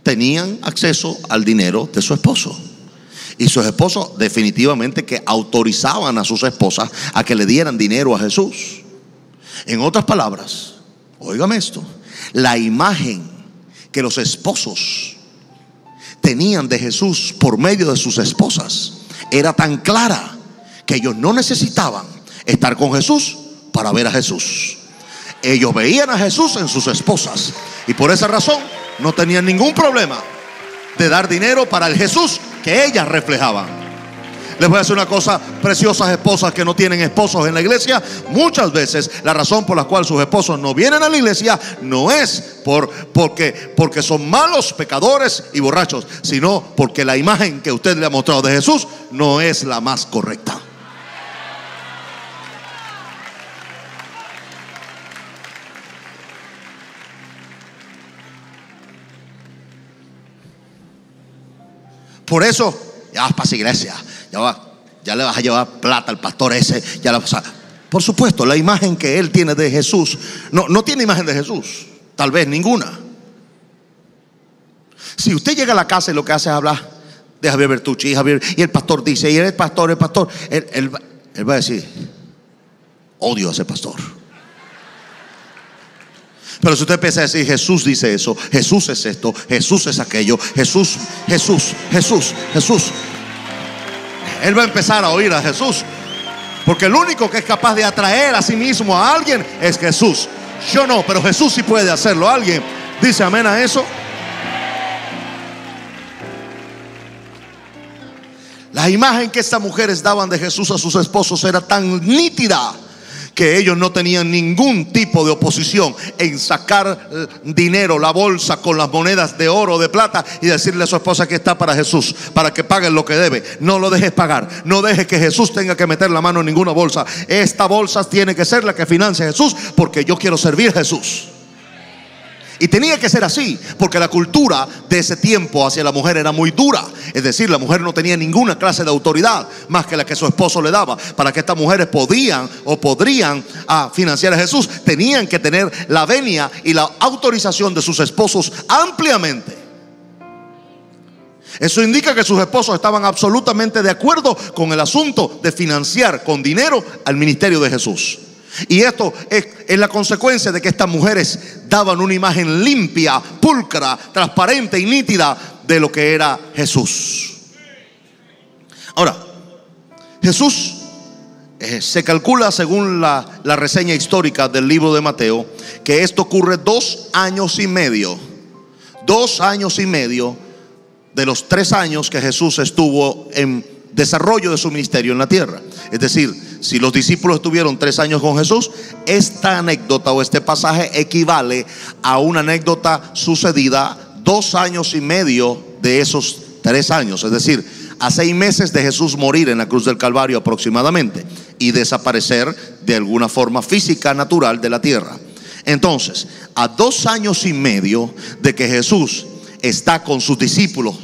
tenían acceso al dinero de su esposo. Y sus esposos definitivamente que autorizaban a sus esposas a que le dieran dinero a Jesús. En otras palabras, óigame esto, la imagen que los esposos tenían de Jesús por medio de sus esposas era tan clara que ellos no necesitaban estar con Jesús para ver a Jesús. Ellos veían a Jesús en sus esposas y por esa razón no tenían ningún problema de dar dinero para el Jesús que ellas reflejaban. Les voy a decir una cosa, preciosas esposas que no tienen esposos en la iglesia, muchas veces la razón por la cual sus esposos no vienen a la iglesia no es por, porque, porque son malos pecadores y borrachos, sino porque la imagen que usted le ha mostrado de Jesús no es la más correcta. Por eso, ya vas para esa iglesia, ya, va, ya le vas a llevar plata al pastor ese, ya la, por supuesto, la imagen que él tiene de Jesús, no, no tiene imagen de Jesús, tal vez ninguna. Si usted llega a la casa y lo que hace es hablar de Javier Bertucci, y Javier, y el pastor dice, y él es pastor, el pastor, él, él va a decir, odio a ese pastor. Pero si usted empieza a decir, Jesús dice eso, Jesús es esto, Jesús es aquello, Jesús, Jesús, Jesús, Jesús. Él va a empezar a oír a Jesús. Porque el único que es capaz de atraer a sí mismo a alguien es Jesús. Yo no, pero Jesús sí puede hacerlo. ¿Alguien dice amén a eso? La imagen que estas mujeres daban de Jesús a sus esposos era tan nítida que ellos no tenían ningún tipo de oposición en sacar eh, dinero, la bolsa con las monedas de oro, de plata y decirle a su esposa que está para Jesús, para que paguen lo que debe. No lo dejes pagar, no dejes que Jesús tenga que meter la mano en ninguna bolsa. Esta bolsa tiene que ser la que financie a Jesús porque yo quiero servir a Jesús. Y tenía que ser así, porque la cultura de ese tiempo hacia la mujer era muy dura. Es decir, la mujer no tenía ninguna clase de autoridad más que la que su esposo le daba. Para que estas mujeres podían o podrían ah, financiar a Jesús, tenían que tener la venia y la autorización de sus esposos ampliamente. Eso indica que sus esposos estaban absolutamente de acuerdo con el asunto de financiar con dinero al ministerio de Jesús. Y esto es, la consecuencia de que estas mujeres daban una imagen limpia, pulcra, transparente y nítida de lo que era Jesús. Ahora, Jesús eh, se calcula según la, la reseña histórica del libro de Mateo que esto ocurre dos años y medio, dos años y medio de los tres años que Jesús estuvo en desarrollo de su ministerio en la tierra. Es decir, si los discípulos estuvieron tres años con Jesús, esta anécdota o este pasaje equivale a una anécdota sucedida dos años y medio de esos tres años. Es decir, a seis meses de Jesús morir en la cruz del Calvario aproximadamente y desaparecer de alguna forma física natural de la tierra. Entonces, a dos años y medio de que Jesús está con sus discípulos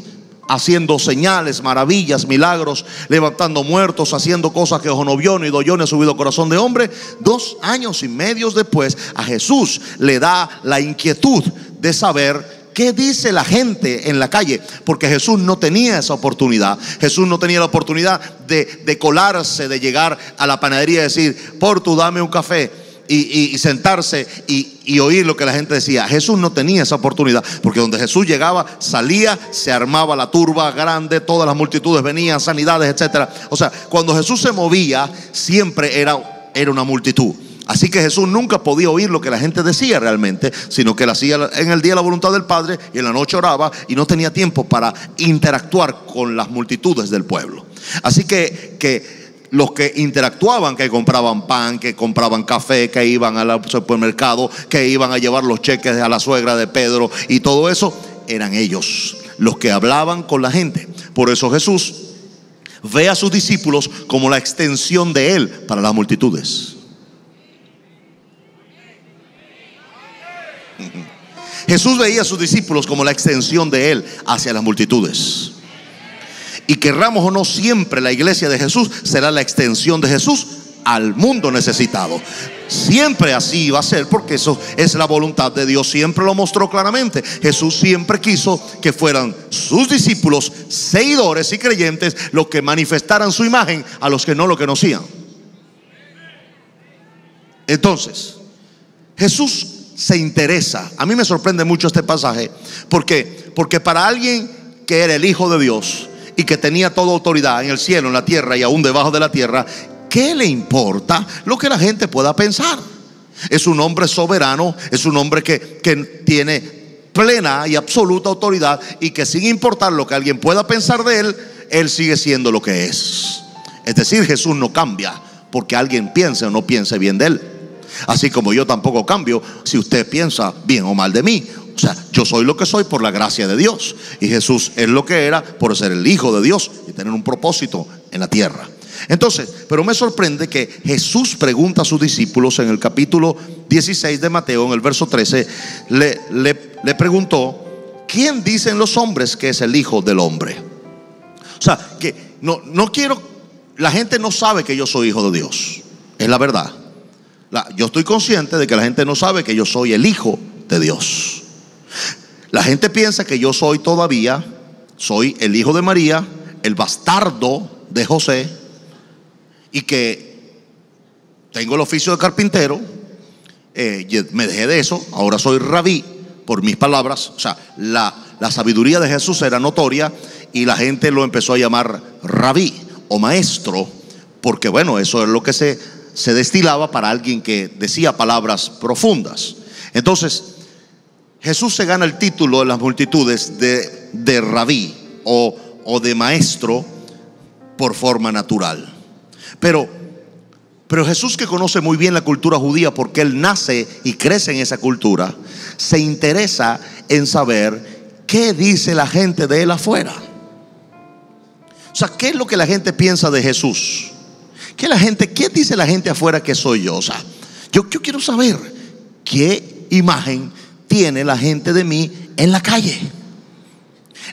haciendo señales, maravillas, milagros, levantando muertos, haciendo cosas que ojo no vio doyó ni subido corazón de hombre. Dos años y medio después, a Jesús le da la inquietud de saber ¿Qué dice la gente en la calle? Porque Jesús no tenía esa oportunidad. Jesús no tenía la oportunidad de, de colarse, de llegar a la panadería y decir, por tu dame un café y, sentarse y, oír lo que la gente decía. Jesús no tenía esa oportunidad, porque donde Jesús llegaba, salía, se armaba la turba grande, todas las multitudes venían, sanidades, etcétera. O sea, cuando Jesús se movía, siempre era, era una multitud. Así que Jesús nunca podía oír lo que la gente decía realmente, sino que él hacía en el día la voluntad del Padre y en la noche oraba y no tenía tiempo para interactuar con las multitudes del pueblo. Así que, que los que interactuaban, que compraban pan, que compraban café, que iban al supermercado, que iban a llevar los cheques a la suegra de Pedro y todo eso, eran ellos los que hablaban con la gente. Por eso Jesús ve a sus discípulos como la extensión de Él para las multitudes. Jesús veía a sus discípulos como la extensión de Él hacia las multitudes. Y querramos o no, siempre la iglesia de Jesús será la extensión de Jesús al mundo necesitado. Siempre así va a ser porque eso es la voluntad de Dios. Siempre lo mostró claramente. Jesús siempre quiso que fueran sus discípulos, seguidores y creyentes los que manifestaran su imagen a los que no lo conocían. Entonces, Jesús se interesa. A mí me sorprende mucho este pasaje porque porque para alguien que era el hijo de Dios, y que tenía toda autoridad en el cielo, en la tierra y aún debajo de la tierra, ¿qué le importa lo que la gente pueda pensar? Es un hombre soberano, es un hombre que, tiene plena y absoluta autoridad y que sin importar lo que alguien pueda pensar de él, él sigue siendo lo que es. Es decir, Jesús no cambia porque alguien piense o no piense bien de él. Así como yo tampoco cambio si usted piensa bien o mal de mí o sea, yo soy lo que soy por la gracia de Dios. Y Jesús es lo que era por ser el Hijo de Dios y tener un propósito en la tierra. Entonces, pero me sorprende que Jesús pregunta a sus discípulos en el capítulo 16 de Mateo, en el verso 13, le, le, preguntó, ¿quién dicen los hombres que es el Hijo del Hombre? O sea, que no, no quiero, la gente no sabe que yo soy Hijo de Dios, es la verdad. yo estoy consciente de que la gente no sabe que yo soy el Hijo de Dios. La gente piensa que yo soy todavía, soy el hijo de María, el bastardo de José, y que tengo el oficio de carpintero, eh, me dejé de eso, ahora soy rabí por mis palabras. O sea, la, la sabiduría de Jesús era notoria y la gente lo empezó a llamar rabí o maestro, porque bueno, eso es lo que se, se destilaba para alguien que decía palabras profundas. Entonces, Jesús se gana el título de las multitudes de, de rabí o, o de maestro por forma natural. Pero, pero Jesús que conoce muy bien la cultura judía porque él nace y crece en esa cultura, se interesa en saber qué dice la gente de él afuera. O sea, ¿qué es lo que la gente piensa de Jesús? ¿Qué la gente, qué dice la gente afuera que soy yo? O sea, yo, yo quiero saber qué imagen tiene la gente de mí en la calle.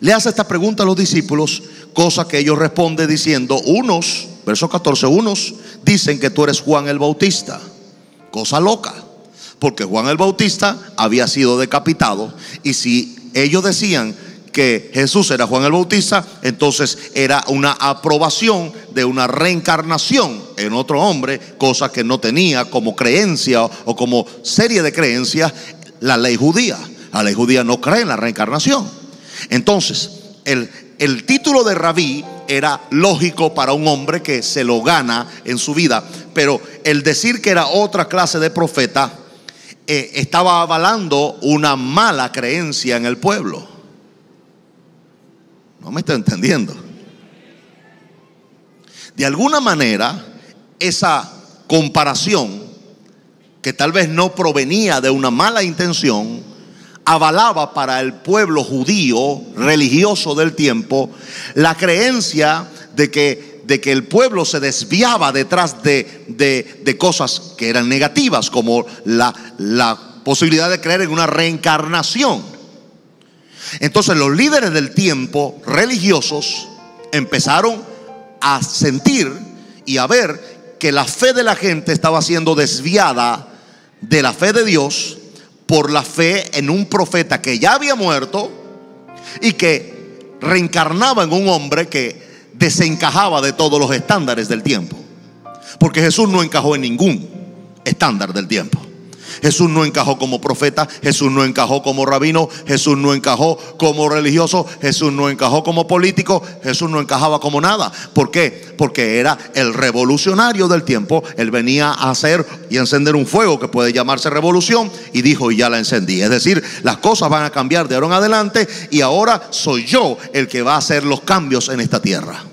Le hace esta pregunta a los discípulos, cosa que ellos responden diciendo, unos, verso 14, unos dicen que tú eres Juan el Bautista. Cosa loca, porque Juan el Bautista había sido decapitado y si ellos decían que Jesús era Juan el Bautista, entonces era una aprobación de una reencarnación en otro hombre, cosa que no tenía como creencia o como serie de creencias la ley judía. La ley judía no cree en la reencarnación. Entonces, el, el título de rabí era lógico para un hombre que se lo gana en su vida, pero el decir que era otra clase de profeta eh, estaba avalando una mala creencia en el pueblo. No me está entendiendo. De alguna manera, esa comparación, que tal vez no provenía de una mala intención, avalaba para el pueblo judío religioso del tiempo la creencia de que, de que el pueblo se desviaba detrás de, de, de cosas que eran negativas, como la, la posibilidad de creer en una reencarnación. Entonces los líderes del tiempo religiosos empezaron a sentir y a ver que la fe de la gente estaba siendo desviada de la fe de Dios por la fe en un profeta que ya había muerto y que reencarnaba en un hombre que desencajaba de todos los estándares del tiempo. Porque Jesús no encajó en ningún estándar del tiempo. Jesús no encajó como profeta, Jesús no encajó como rabino, Jesús no encajó como religioso, Jesús no encajó como político, Jesús no encajaba como nada. ¿Por qué? Porque era el revolucionario del tiempo. Él venía a hacer y encender un fuego que puede llamarse revolución y dijo y ya la encendí. Es decir, las cosas van a cambiar de ahora en adelante y ahora soy yo el que va a hacer los cambios en esta tierra.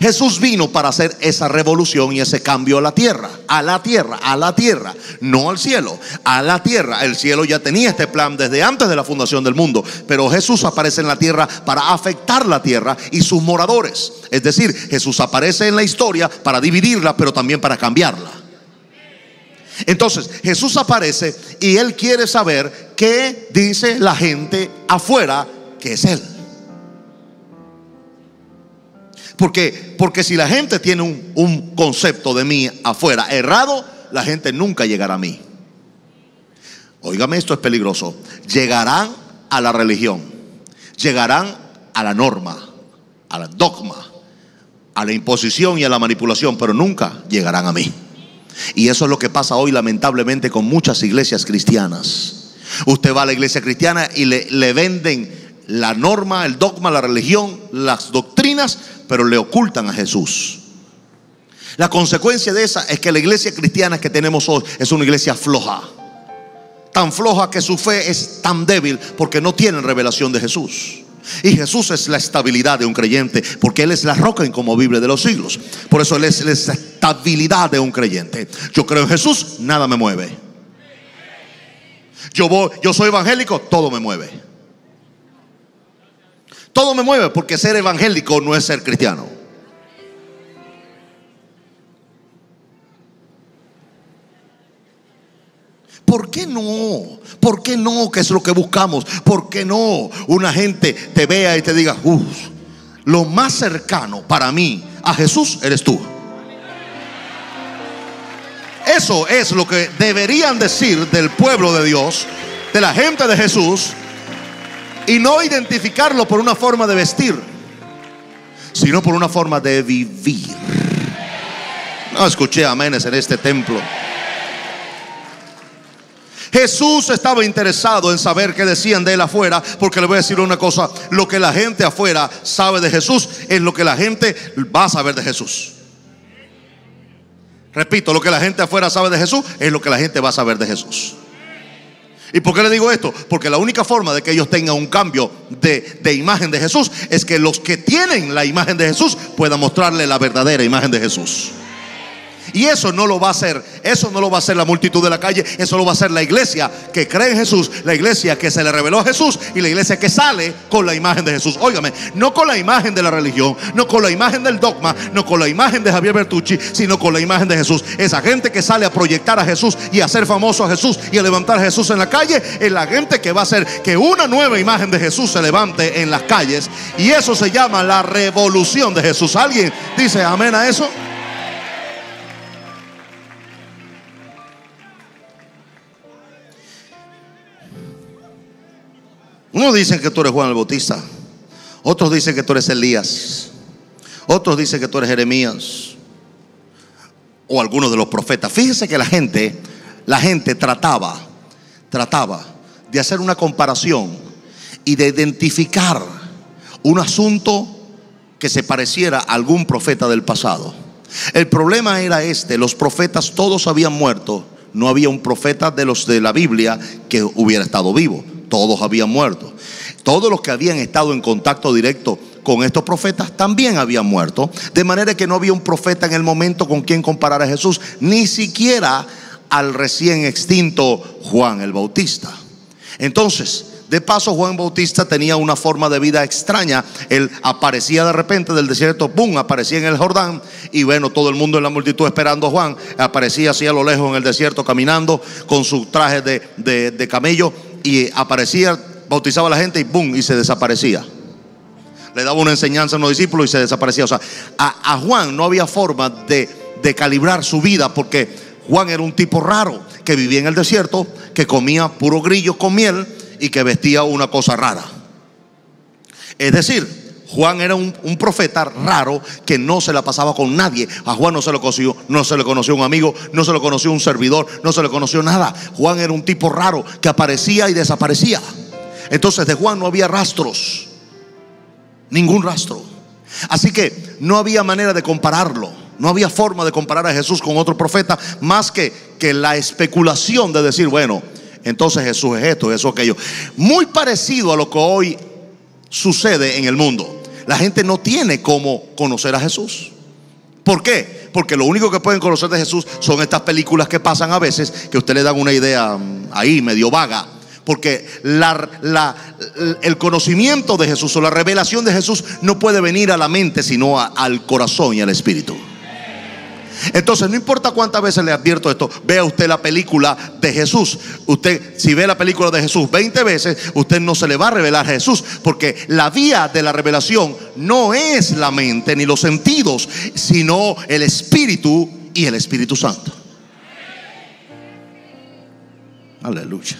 Jesús vino para hacer esa revolución y ese cambio a la tierra, a la tierra, a la tierra, no al cielo, a la tierra. El cielo ya tenía este plan desde antes de la fundación del mundo, pero Jesús aparece en la tierra para afectar la tierra y sus moradores. Es decir, Jesús aparece en la historia para dividirla, pero también para cambiarla. Entonces, Jesús aparece y él quiere saber qué dice la gente afuera que es él. Porque, porque si la gente tiene un, concepto de mí afuera errado, la gente nunca llegará a mí. Óigame, esto es peligroso. Llegarán a la religión, llegarán a la norma, al dogma, a la imposición y a la manipulación, pero nunca llegarán a mí. Y eso es lo que pasa hoy lamentablemente con muchas iglesias cristianas. Usted va a la iglesia cristiana y le venden la norma, el dogma, la religión, las doctrinas, pero le ocultan a Jesús. La consecuencia de esa es que la iglesia cristiana que tenemos hoy es una iglesia floja. Tan floja que su fe es tan débil porque no tienen revelación de Jesús. Y Jesús es la estabilidad de un creyente, porque Él es la roca incomovible de los siglos. Por eso Él es la estabilidad de un creyente. Yo creo en Jesús, nada me mueve. Yo, voy, yo soy evangélico, todo me mueve. Todo me mueve porque ser evangélico no es ser cristiano. ¿Por qué no? ¿Por qué no? ¿Qué es lo que buscamos? ¿Por qué no? Una gente te vea y te diga, uff, lo más cercano para mí a Jesús eres tú. Eso es lo que deberían decir del pueblo de Dios, de la gente de Jesús, y no identificarlo por una forma de vestir, sino por una forma de vivir. No escuché aménes en este templo. Jesús estaba interesado en saber qué decían de él afuera, porque le voy a decir una cosa, lo que la gente afuera sabe de Jesús es lo que la gente va a saber de Jesús. Repito, lo que la gente afuera sabe de Jesús es lo que la gente va a saber de Jesús. ¿Y por qué le digo esto? Porque la única forma de que ellos tengan un cambio de, de, imagen de Jesús es que los que tienen la imagen de Jesús puedan mostrarle la verdadera imagen de Jesús. Y eso no lo va a hacer, eso no lo va a hacer la multitud de la calle, eso lo va a hacer la iglesia que cree en Jesús, la iglesia que se le reveló a Jesús y la iglesia que sale con la imagen de Jesús. Óigame, no con la imagen de la religión, no con la imagen del dogma, no con la imagen de Javier Bertucci, sino con la imagen de Jesús. Esa gente que sale a proyectar a Jesús y a hacer famoso a Jesús y a levantar a Jesús en la calle, es la gente que va a hacer que una nueva imagen de Jesús se levante en las calles. Y eso se llama la revolución de Jesús. ¿Alguien dice amén a eso? Unos dicen que tú eres Juan el Bautista. Otros dicen que tú eres Elías. Otros dicen que tú eres Jeremías. O algunos de los profetas. Fíjese que la gente, la gente trataba, trataba de hacer una comparación y de identificar un asunto que se pareciera a algún profeta del pasado. El problema era este, los profetas todos habían muerto, no había un profeta de los de la Biblia que hubiera estado vivo todos habían muerto. Todos los que habían estado en contacto directo con estos profetas también habían muerto. De manera que no había un profeta en el momento con quien comparar a Jesús, ni siquiera al recién extinto Juan el Bautista. Entonces, de paso, Juan Bautista tenía una forma de vida extraña. Él aparecía de repente del desierto, ¡pum! Aparecía en el Jordán. Y bueno, todo el mundo en la multitud esperando a Juan. Aparecía así a lo lejos en el desierto, caminando con su traje de, de camello y aparecía, bautizaba a la gente y ¡boom! y se desaparecía. Le daba una enseñanza a los discípulos y se desaparecía. O sea, a, Juan no había forma de, de calibrar su vida porque Juan era un tipo raro que vivía en el desierto, que comía puro grillo con miel y que vestía una cosa rara. Es decir, Juan era un, profeta raro que no se la pasaba con nadie. A Juan no se le conoció, no se le conoció un amigo, no se le conoció un servidor, no se le conoció nada. Juan era un tipo raro que aparecía y desaparecía. Entonces de Juan no había rastros, ningún rastro. Así que no había manera de compararlo. No había forma de comparar a Jesús con otro profeta más que, que la especulación de decir, bueno, entonces Jesús es esto, eso, aquello. Muy parecido a lo que hoy sucede en el mundo la gente no tiene cómo conocer a Jesús. ¿Por qué? Porque lo único que pueden conocer de Jesús son estas películas que pasan a veces, que usted le dan una idea mm, ahí medio vaga. Porque el conocimiento de Jesús o la revelación de Jesús no puede venir a la mente, sino al corazón y al espíritu. Entonces, no importa cuántas veces le advierto esto, vea usted la película de Jesús. Usted, si ve la película de Jesús 20 veces, usted no se le va a revelar a Jesús, porque la vía de la revelación no es la mente ni los sentidos, sino el Espíritu y el Espíritu Santo. Aleluya.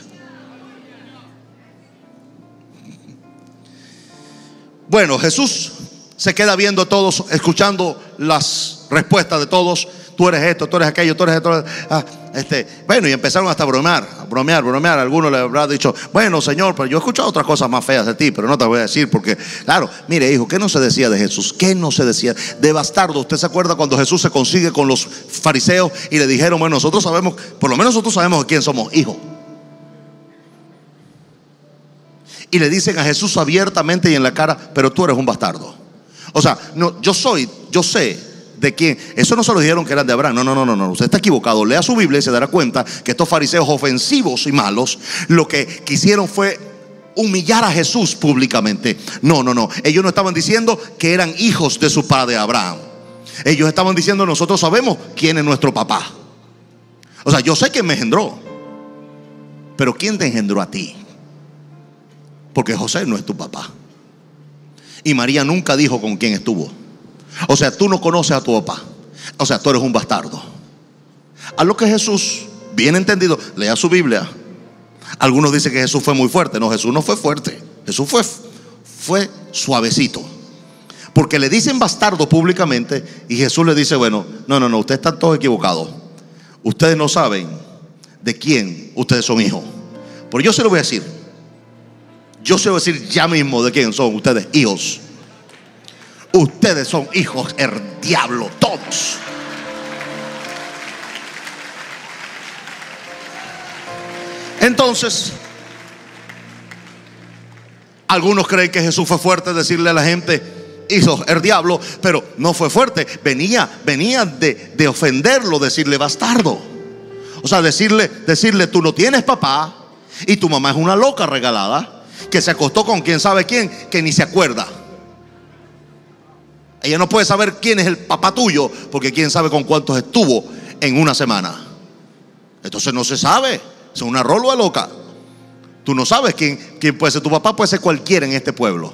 Bueno, Jesús se queda viendo a todos, escuchando las respuesta de todos, tú eres esto, tú eres aquello, tú eres esto. Ah, este, bueno, y empezaron hasta a bromear, a bromear, bromear. Algunos le habrá dicho, bueno, Señor, pero yo he escuchado otras cosas más feas de ti, pero no te voy a decir porque, claro, mire, hijo, ¿qué no se decía de Jesús? ¿Qué no se decía? De bastardo. ¿Usted se acuerda cuando Jesús se consigue con los fariseos y le dijeron, bueno, nosotros sabemos, por lo menos nosotros sabemos quién somos hijos? Y le dicen a Jesús abiertamente y en la cara, pero tú eres un bastardo. O sea, no, yo soy, yo sé de quién. Eso no se lo dijeron que eran de Abraham. No, no, no, no, no. Usted está equivocado. Lea su Biblia y se dará cuenta que estos fariseos ofensivos y malos lo que quisieron fue humillar a Jesús públicamente. No, no, no. Ellos no estaban diciendo que eran hijos de su padre Abraham. Ellos estaban diciendo, nosotros sabemos quién es nuestro papá. O sea, yo sé quién me engendró. Pero ¿quién te engendró a ti? Porque José no es tu papá. Y María nunca dijo con quién estuvo. O sea, tú no conoces a tu papá. O sea, tú eres un bastardo. A lo que Jesús, bien entendido, lea su Biblia. Algunos dicen que Jesús fue muy fuerte. No, Jesús no fue fuerte. Jesús fue, fue suavecito. Porque le dicen bastardo públicamente y Jesús le dice, bueno, no, no, no, ustedes están todos equivocados. Ustedes no saben de quién ustedes son hijos. Pero yo se lo voy a decir. Yo se lo voy a decir ya mismo de quién son ustedes hijos. Ustedes son hijos el diablo, todos. Entonces, algunos creen que Jesús fue fuerte decirle a la gente, hizo el diablo, pero no fue fuerte. Venía, venía de, de ofenderlo, decirle bastardo. O sea, decirle, decirle, tú no tienes papá y tu mamá es una loca regalada que se acostó con quién sabe quién que ni se acuerda. Ella no puede saber quién es el papá tuyo porque quién sabe con cuántos estuvo en una semana. Entonces no se sabe. Es una rolo de loca. Tú no sabes quién, quién puede ser tu papá, puede ser cualquiera en este pueblo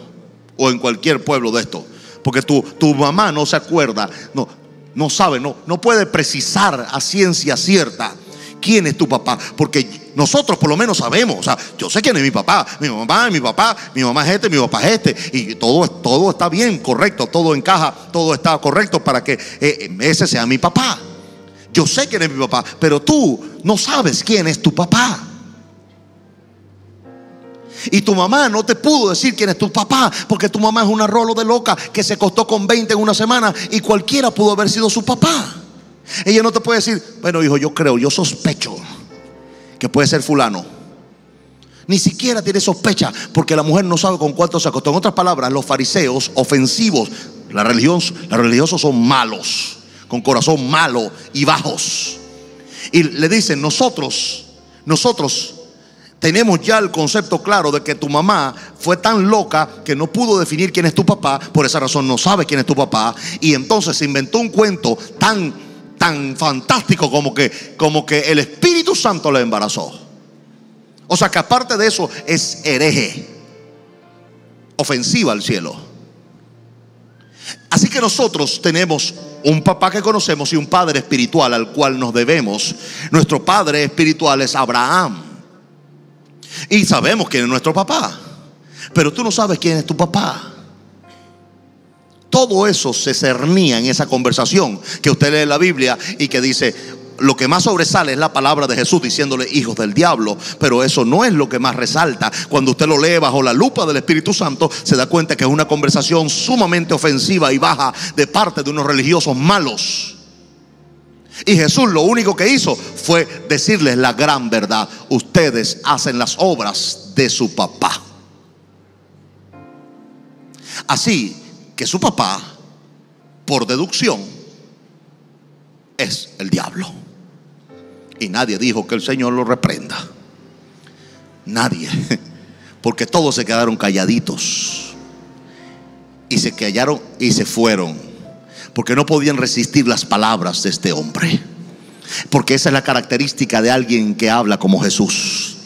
o en cualquier pueblo de esto. Porque tu, tu mamá no se acuerda, no, no sabe, no, no puede precisar a ciencia cierta quién es tu papá. Porque nosotros por lo menos sabemos. O sea, yo sé quién es mi papá. Mi mamá, mi papá, mi mamá es este, mi papá es este. Y todo, todo está bien, correcto, todo encaja, todo está correcto para que eh, ese sea mi papá. Yo sé quién es mi papá, pero tú no sabes quién es tu papá. Y tu mamá no te pudo decir quién es tu papá, porque tu mamá es una rolo de loca que se costó con 20 en una semana y cualquiera pudo haber sido su papá. Ella no te puede decir, bueno hijo, yo creo, yo sospecho que puede ser fulano. Ni siquiera tiene sospecha porque la mujer no sabe con cuánto se acostó. En otras palabras, los fariseos ofensivos, la religión, los religiosos son malos, con corazón malo y bajos. Y le dicen, nosotros, nosotros tenemos ya el concepto claro de que tu mamá fue tan loca que no pudo definir quién es tu papá, por esa razón no sabe quién es tu papá, y entonces se inventó un cuento tan, tan fantástico como que, como que el Espíritu Santo le embarazó. O sea que aparte de eso es hereje, ofensiva al cielo. Así que nosotros tenemos un papá que conocemos y un padre espiritual al cual nos debemos. Nuestro padre espiritual es Abraham. Y sabemos quién es nuestro papá. Pero tú no sabes quién es tu papá. Todo eso se cernía en esa conversación que usted lee en la Biblia y que dice, lo que más sobresale es la palabra de Jesús diciéndole hijos del diablo, pero eso no es lo que más resalta. Cuando usted lo lee bajo la lupa del Espíritu Santo, se da cuenta que es una conversación sumamente ofensiva y baja de parte de unos religiosos malos. Y Jesús lo único que hizo fue decirles la gran verdad. Ustedes hacen las obras de su papá. Así que su papá, por deducción, es el diablo. Y nadie dijo que el Señor lo reprenda. Nadie. *laughs* Porque todos se quedaron calladitos. Y se callaron y se fueron. Porque no podían resistir las palabras de este hombre. Porque esa es la característica de alguien que habla como Jesús.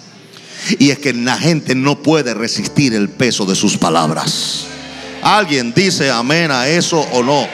Y es que la gente no puede resistir el peso de sus palabras. ¿Alguien dice amén a eso o no?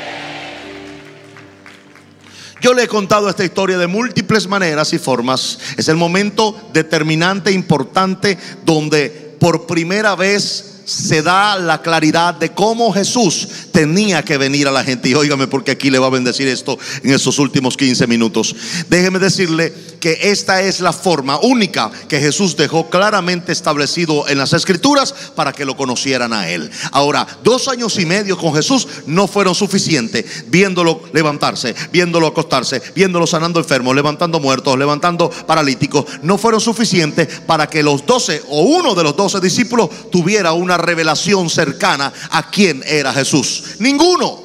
Yo le he contado esta historia de múltiples maneras y formas. Es el momento determinante, importante, donde por primera vez se da la claridad de cómo Jesús tenía que venir a la gente. Y óigame porque aquí le va a bendecir esto en estos últimos 15 minutos. Déjeme decirle que esta es la forma única que Jesús dejó claramente establecido en las escrituras para que lo conocieran a él. Ahora, dos años y medio con Jesús no fueron suficientes viéndolo levantarse, viéndolo acostarse, viéndolo sanando enfermos, levantando muertos, levantando paralíticos. No fueron suficientes para que los doce o uno de los doce discípulos tuviera una revelación cercana a quién era Jesús. Ninguno.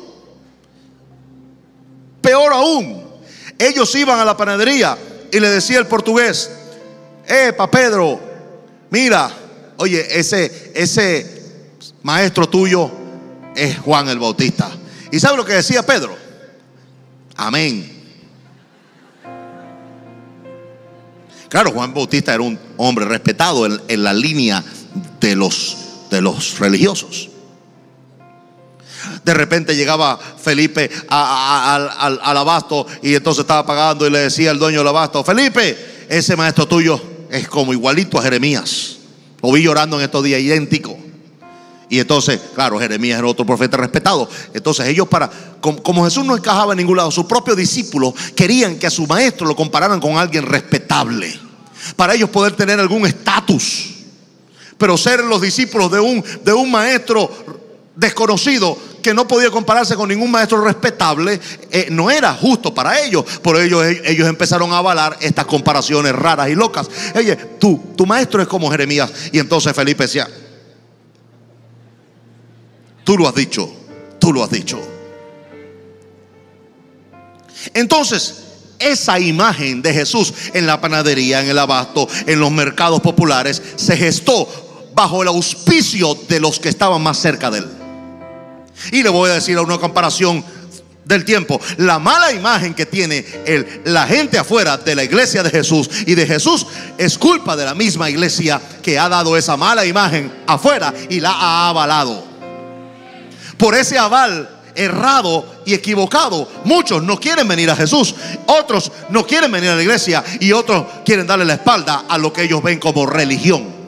Peor aún, ellos iban a la panadería y le decía el portugués, epa Pedro, mira, oye, ese, ese maestro tuyo es Juan el Bautista. ¿Y sabe lo que decía Pedro? Amén. Claro, Juan Bautista era un hombre respetado en, en la línea de los, de los religiosos. De repente llegaba Felipe al, al- al abasto y entonces estaba pagando y le decía el dueño del abasto, Felipe, ese maestro tuyo es como igualito a Jeremías. Lo vi llorando en estos días, idéntico. Y entonces, claro, Jeremías era otro profeta respetado. Entonces ellos para, como, como Jesús no encajaba en ningún lado, sus propios discípulos querían que a su maestro lo compararan con alguien respetable. para ellos poder tener algún estatus. Pero ser los discípulos de un, de un maestro desconocido que no podía compararse con ningún maestro respetable, eh, no era justo para ellos. Por ello ellos empezaron a avalar estas comparaciones raras y locas. Oye, tú, tu maestro es como Jeremías. Y entonces Felipe decía, tú lo has dicho, tú lo has dicho. Entonces, esa imagen de Jesús en la panadería, en el abasto, en los mercados populares, se gestó bajo el auspicio de los que estaban más cerca de él. Y le voy a decir a una comparación del tiempo, la mala imagen que tiene el, la gente afuera de la iglesia de Jesús y de Jesús es culpa de la misma iglesia que ha dado esa mala imagen afuera y la ha avalado. Por ese aval errado y equivocado. Muchos no quieren venir a Jesús, otros no quieren venir a la iglesia y otros quieren darle la espalda a lo que ellos ven como religión.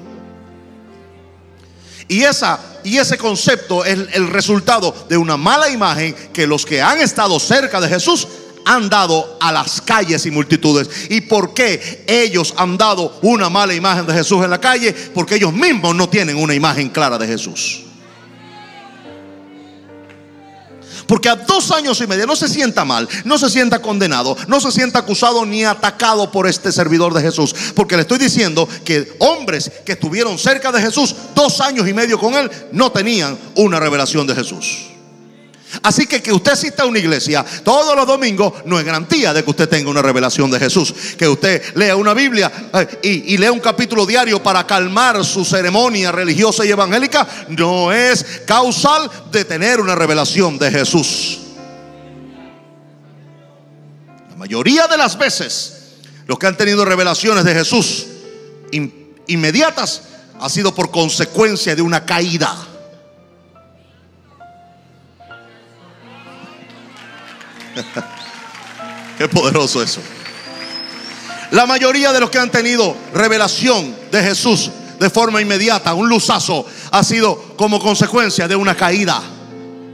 Y, esa, y ese concepto es el resultado de una mala imagen que los que han estado cerca de Jesús han dado a las calles y multitudes. ¿Y por qué ellos han dado una mala imagen de Jesús en la calle? Porque ellos mismos no tienen una imagen clara de Jesús. Porque a dos años y medio no se sienta mal, no se sienta condenado, no se sienta acusado ni atacado por este servidor de Jesús. Porque le estoy diciendo que hombres que estuvieron cerca de Jesús dos años y medio con él no tenían una revelación de Jesús. Así que que usted asista a una iglesia todos los domingos no es garantía de que usted tenga una revelación de Jesús. Que usted lea una Biblia eh, y, y, lea un capítulo diario para calmar su ceremonia religiosa y evangélica no es causal de tener una revelación de Jesús. La mayoría de las veces los que han tenido revelaciones de Jesús inmediatas ha sido por consecuencia de una caída. *laughs* Qué poderoso eso. La mayoría de los que han tenido revelación de Jesús de forma inmediata, un luzazo, ha sido como consecuencia de una caída.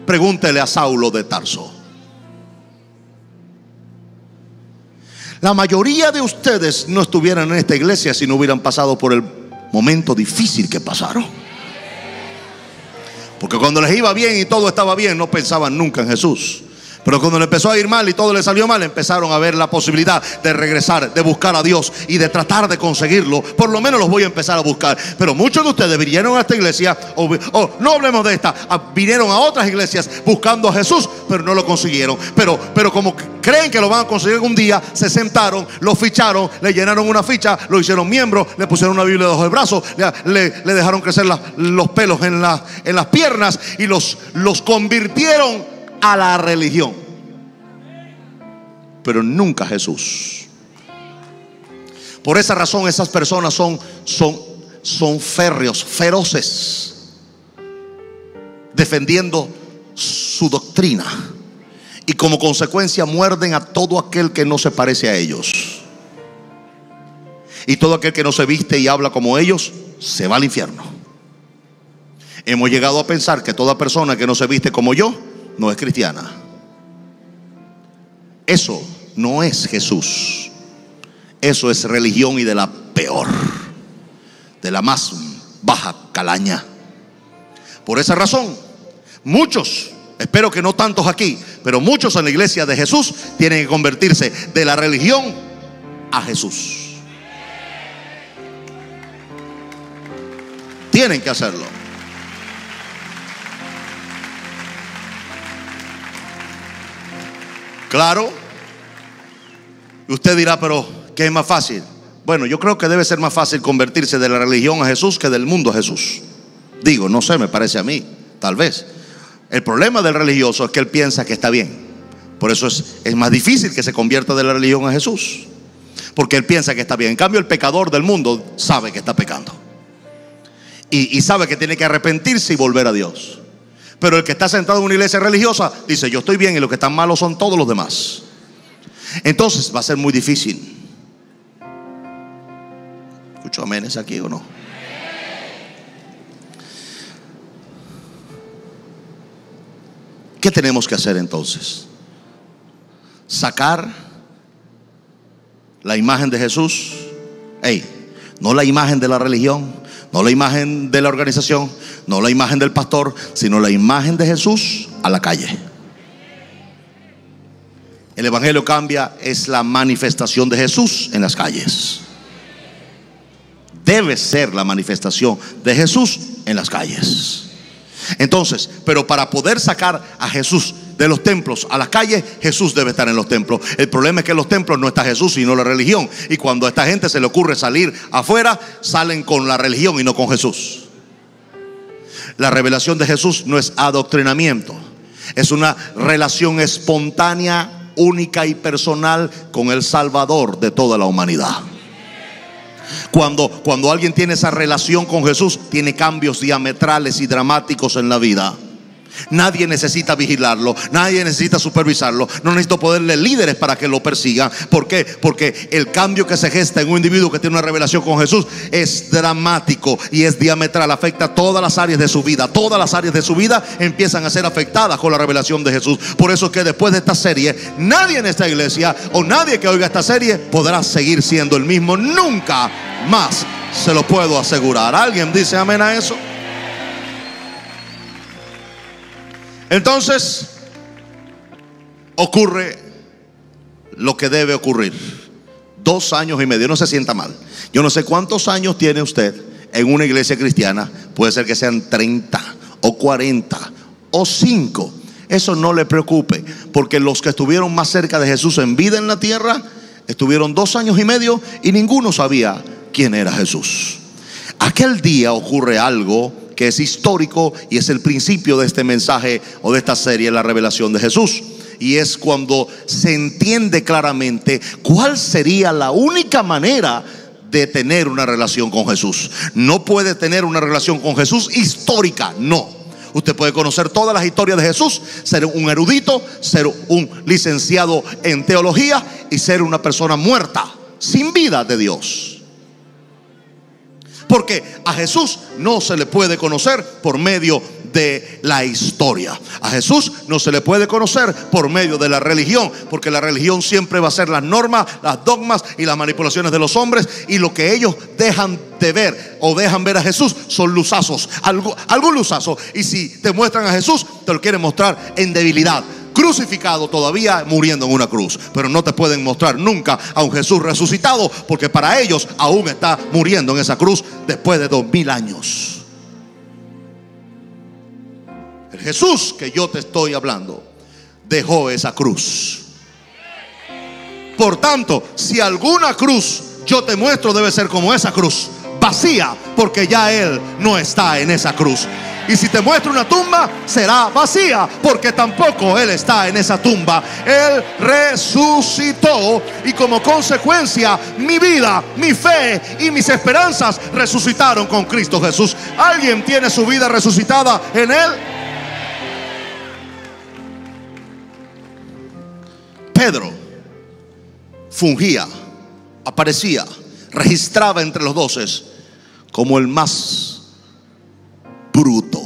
Pregúntele a Saulo de Tarso. La mayoría de ustedes no estuvieran en esta iglesia si no hubieran pasado por el momento difícil que pasaron. Porque cuando les iba bien y todo estaba bien, no pensaban nunca en Jesús. Pero cuando le empezó a ir mal y todo le salió mal, empezaron a ver la posibilidad de regresar, de buscar a Dios y de tratar de conseguirlo. Por lo menos los voy a empezar a buscar. Pero muchos de ustedes vinieron a esta iglesia, o, no hablemos de esta, vinieron a otras iglesias buscando a Jesús, pero no lo consiguieron. Pero, pero como creen que lo van a conseguir algún día, se sentaron, lo ficharon, le llenaron una ficha, lo hicieron miembro, le pusieron una Biblia debajo del brazo, le, le, dejaron crecer los pelos en, la, en las piernas y los, los convirtieron a la religión, pero nunca a Jesús. Por esa razón esas personas son, son, son férreos, feroces, defendiendo su doctrina. Y como consecuencia muerden a todo aquel que no se parece a ellos. Y todo aquel que no se viste y habla como ellos, se va al infierno. Hemos llegado a pensar que toda persona que no se viste como yo, no es cristiana. Eso no es Jesús. Eso es religión y de la peor, de la más baja calaña. Por esa razón, muchos, espero que no tantos aquí, pero muchos en la iglesia de Jesús tienen que convertirse de la religión a Jesús. Tienen que hacerlo. Claro. Usted dirá, pero ¿qué es más fácil? Bueno, yo creo que debe ser más fácil convertirse de la religión a Jesús que del mundo a Jesús. Digo, no sé, me parece a mí, tal vez. El problema del religioso es que él piensa que está bien. Por eso es, es más difícil que se convierta de la religión a Jesús. Porque él piensa que está bien. En cambio, el pecador del mundo sabe que está pecando. Y, y sabe que tiene que arrepentirse y volver a Dios. Pero el que está sentado en una iglesia religiosa dice, yo estoy bien y los que están malos son todos los demás. Entonces va a ser muy difícil. ¿Escucho aménes aquí o no? ¿Qué tenemos que hacer entonces? Sacar la imagen de Jesús. Hey, No la imagen de la religión, no la imagen de la organización, no la imagen del pastor, sino la imagen de Jesús a la calle. El Evangelio cambia es la manifestación de Jesús en las calles. Debe ser la manifestación de Jesús en las calles. Entonces, pero para poder sacar a Jesús de los templos a las calles, Jesús debe estar en los templos. El problema es que en los templos no está Jesús, sino la religión. Y cuando a esta gente se le ocurre salir afuera, salen con la religión y no con Jesús. La revelación de Jesús no es adoctrinamiento, es una relación espontánea, única y personal con el Salvador de toda la humanidad. Cuando, cuando alguien tiene esa relación con Jesús, tiene cambios diametrales y dramáticos en la vida. Nadie necesita vigilarlo, nadie necesita supervisarlo, no necesito poderle líderes para que lo persigan. ¿Por qué? Porque el cambio que se gesta en un individuo que tiene una revelación con Jesús es dramático y es diametral, afecta todas las áreas de su vida. Todas las áreas de su vida empiezan a ser afectadas con la revelación de Jesús. Por eso es que después de esta serie, nadie en esta iglesia o nadie que oiga esta serie podrá seguir siendo el mismo nunca más. Se lo puedo asegurar. ¿Alguien dice amén a eso? Entonces, ocurre lo que debe ocurrir. Dos años y medio, no se sienta mal. Yo no sé cuántos años tiene usted en una iglesia cristiana. Puede ser que sean 30 o 40 o 5. Eso no le preocupe, porque los que estuvieron más cerca de Jesús en vida en la tierra, estuvieron dos años y medio y ninguno sabía quién era Jesús. Aquel día ocurre algo que es histórico y es el principio de este mensaje o de esta serie, la revelación de Jesús. Y es cuando se entiende claramente cuál sería la única manera de tener una relación con Jesús. No puede tener una relación con Jesús histórica, no. Usted puede conocer todas las historias de Jesús, ser un erudito, ser un licenciado en teología y ser una persona muerta, sin vida de Dios. Porque a Jesús no se le puede conocer por medio de la historia. A Jesús no se le puede conocer por medio de la religión, porque la religión siempre va a ser las normas, las dogmas y las manipulaciones de los hombres y lo que ellos dejan de ver o dejan ver a Jesús son luzazos, algo, algún luzazo. Y si te muestran a Jesús, te lo quieren mostrar en debilidad crucificado todavía muriendo en una cruz. Pero no te pueden mostrar nunca a un Jesús resucitado porque para ellos aún está muriendo en esa cruz después de dos mil años. Jesús que yo te estoy hablando dejó esa cruz. Por tanto, si alguna cruz yo te muestro debe ser como esa cruz, vacía, porque ya Él no está en esa cruz. Y si te muestro una tumba, será vacía, porque tampoco Él está en esa tumba. Él resucitó y como consecuencia mi vida, mi fe y mis esperanzas resucitaron con Cristo Jesús. ¿Alguien tiene su vida resucitada en Él? Pedro fungía, aparecía, registraba entre los doces como el más bruto,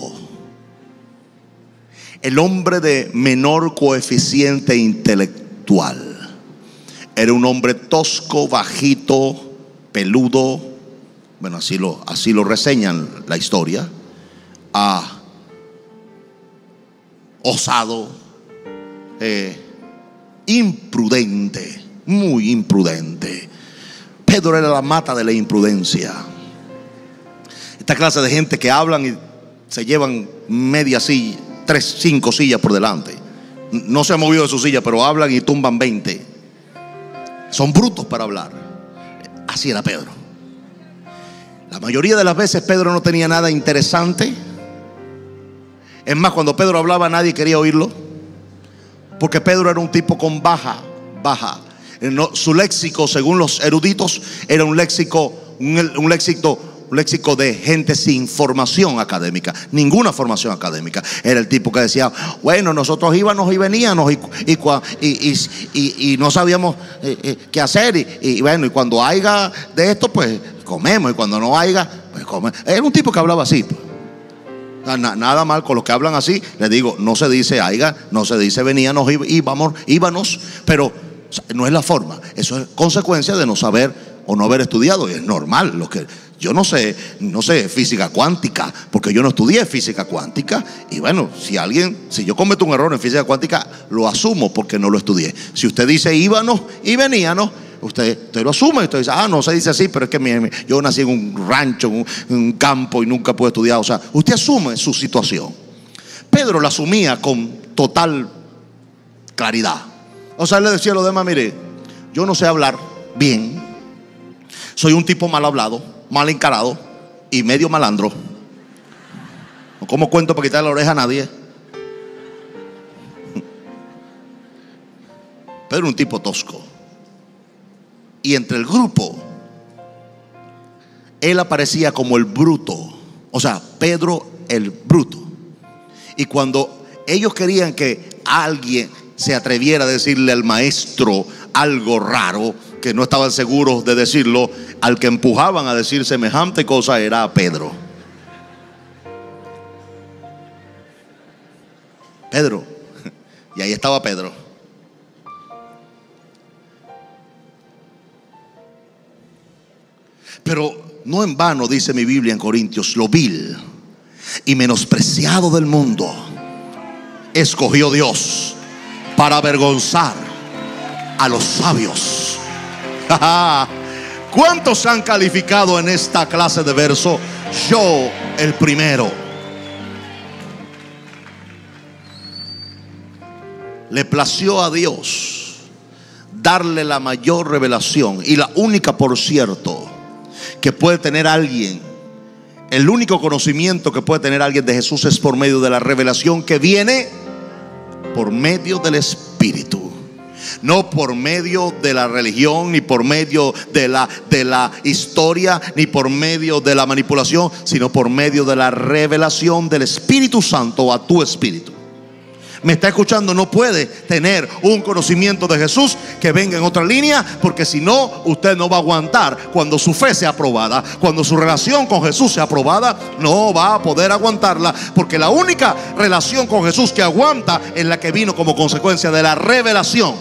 el hombre de menor coeficiente intelectual. Era un hombre tosco, bajito, peludo, bueno, así lo, así lo reseñan la historia, ah, osado, eh, imprudente, muy imprudente. Pedro era la mata de la imprudencia. Esta clase de gente que hablan y se llevan media silla, tres, cinco sillas por delante. No se ha movido de su silla, pero hablan y tumban 20. Son brutos para hablar. Así era Pedro. La mayoría de las veces Pedro no tenía nada interesante. Es más, cuando Pedro hablaba nadie quería oírlo. Porque Pedro era un tipo con baja, baja. su léxico, según los eruditos, era un léxico, un, léxico, un léxico de gente sin formación académica, ninguna formación académica. Era el tipo que decía, bueno, nosotros íbamos y veníamos y, y, no sabíamos eh, eh, qué hacer. Y, bueno, y cuando haya de esto, pues comemos. Y cuando no haya, pues comemos. Era un tipo que hablaba así. Nada mal con los que hablan así. Les digo, no se dice aiga, no se dice veníamos, íbamos, íbamos, pero no es la forma. Eso es consecuencia de no saber o no haber estudiado, y es normal. Lo que, yo no sé, no sé física cuántica, porque yo no estudié física cuántica. Y bueno, si alguien, si yo cometo un error en física cuántica, lo asumo porque no lo estudié. Si usted dice íbamos y veníamos, usted, usted lo asume. Usted dice, ah, no se dice así, pero es que mi- yo nací en un rancho, en un, campo y nunca pude estudiar. O sea, usted asume su situación. Pedro la asumía con total claridad. O sea, él le decía a los demás, mire, yo no sé hablar bien, soy un tipo mal hablado, mal encarado y medio malandro. No como cuento para quitarle la oreja a nadie. Pedro un tipo tosco. Y entre el grupo, él aparecía como el bruto. O sea, Pedro el bruto. Y cuando ellos querían que alguien se atreviera a decirle al maestro algo raro, que no estaban seguros de decirlo, al que empujaban a decir semejante cosa era a Pedro. Pedro. *laughs* Y ahí estaba Pedro. Pero no en vano dice mi Biblia en Corintios, lo vil y menospreciado del mundo, escogió Dios para avergonzar a los sabios. *laughs* ¿Cuántos han calificado en esta clase de verso? Yo el primero. Le plació a Dios darle la mayor revelación y la única, por cierto, que puede tener alguien el único conocimiento que puede tener alguien de Jesús es por medio de la revelación que viene por medio del Espíritu. No por medio de la religión, ni por medio de la, de la historia, ni por medio de la manipulación, sino por medio de la revelación del Espíritu Santo a tu espíritu me está escuchando no puede tener un conocimiento de Jesús que venga en otra línea, porque si no, usted no va a aguantar cuando su fe sea aprobada, cuando su relación con Jesús sea aprobada, no va a poder aguantarla, porque la única relación con Jesús que aguanta es la que vino como consecuencia de la revelación.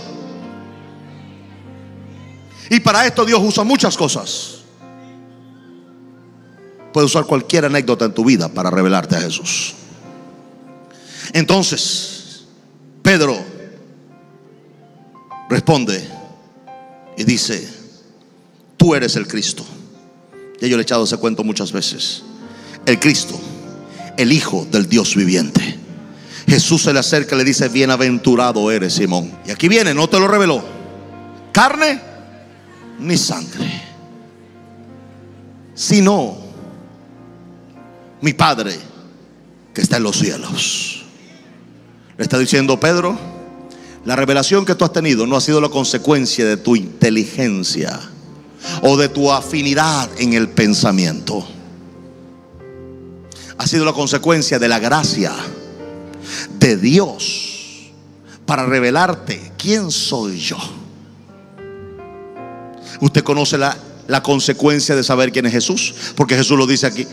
Y para esto Dios usa muchas cosas. Puede usar cualquier anécdota en tu vida para revelarte a Jesús. Entonces, Pedro responde y dice, tú eres el Cristo. Ya yo le he echado ese cuento muchas veces. El Cristo, el Hijo del Dios viviente. Jesús se le acerca y le dice, bienaventurado eres Simón. Y aquí viene, no te lo reveló. Carne ni sangre. Sino mi Padre que está en los cielos. Está diciendo Pedro, la revelación que tú has tenido no ha sido la consecuencia de tu inteligencia o de tu afinidad en el pensamiento. Ha sido la consecuencia de la gracia de Dios para revelarte quién soy yo. Usted conoce la, la consecuencia de saber quién es Jesús, porque Jesús lo dice aquí.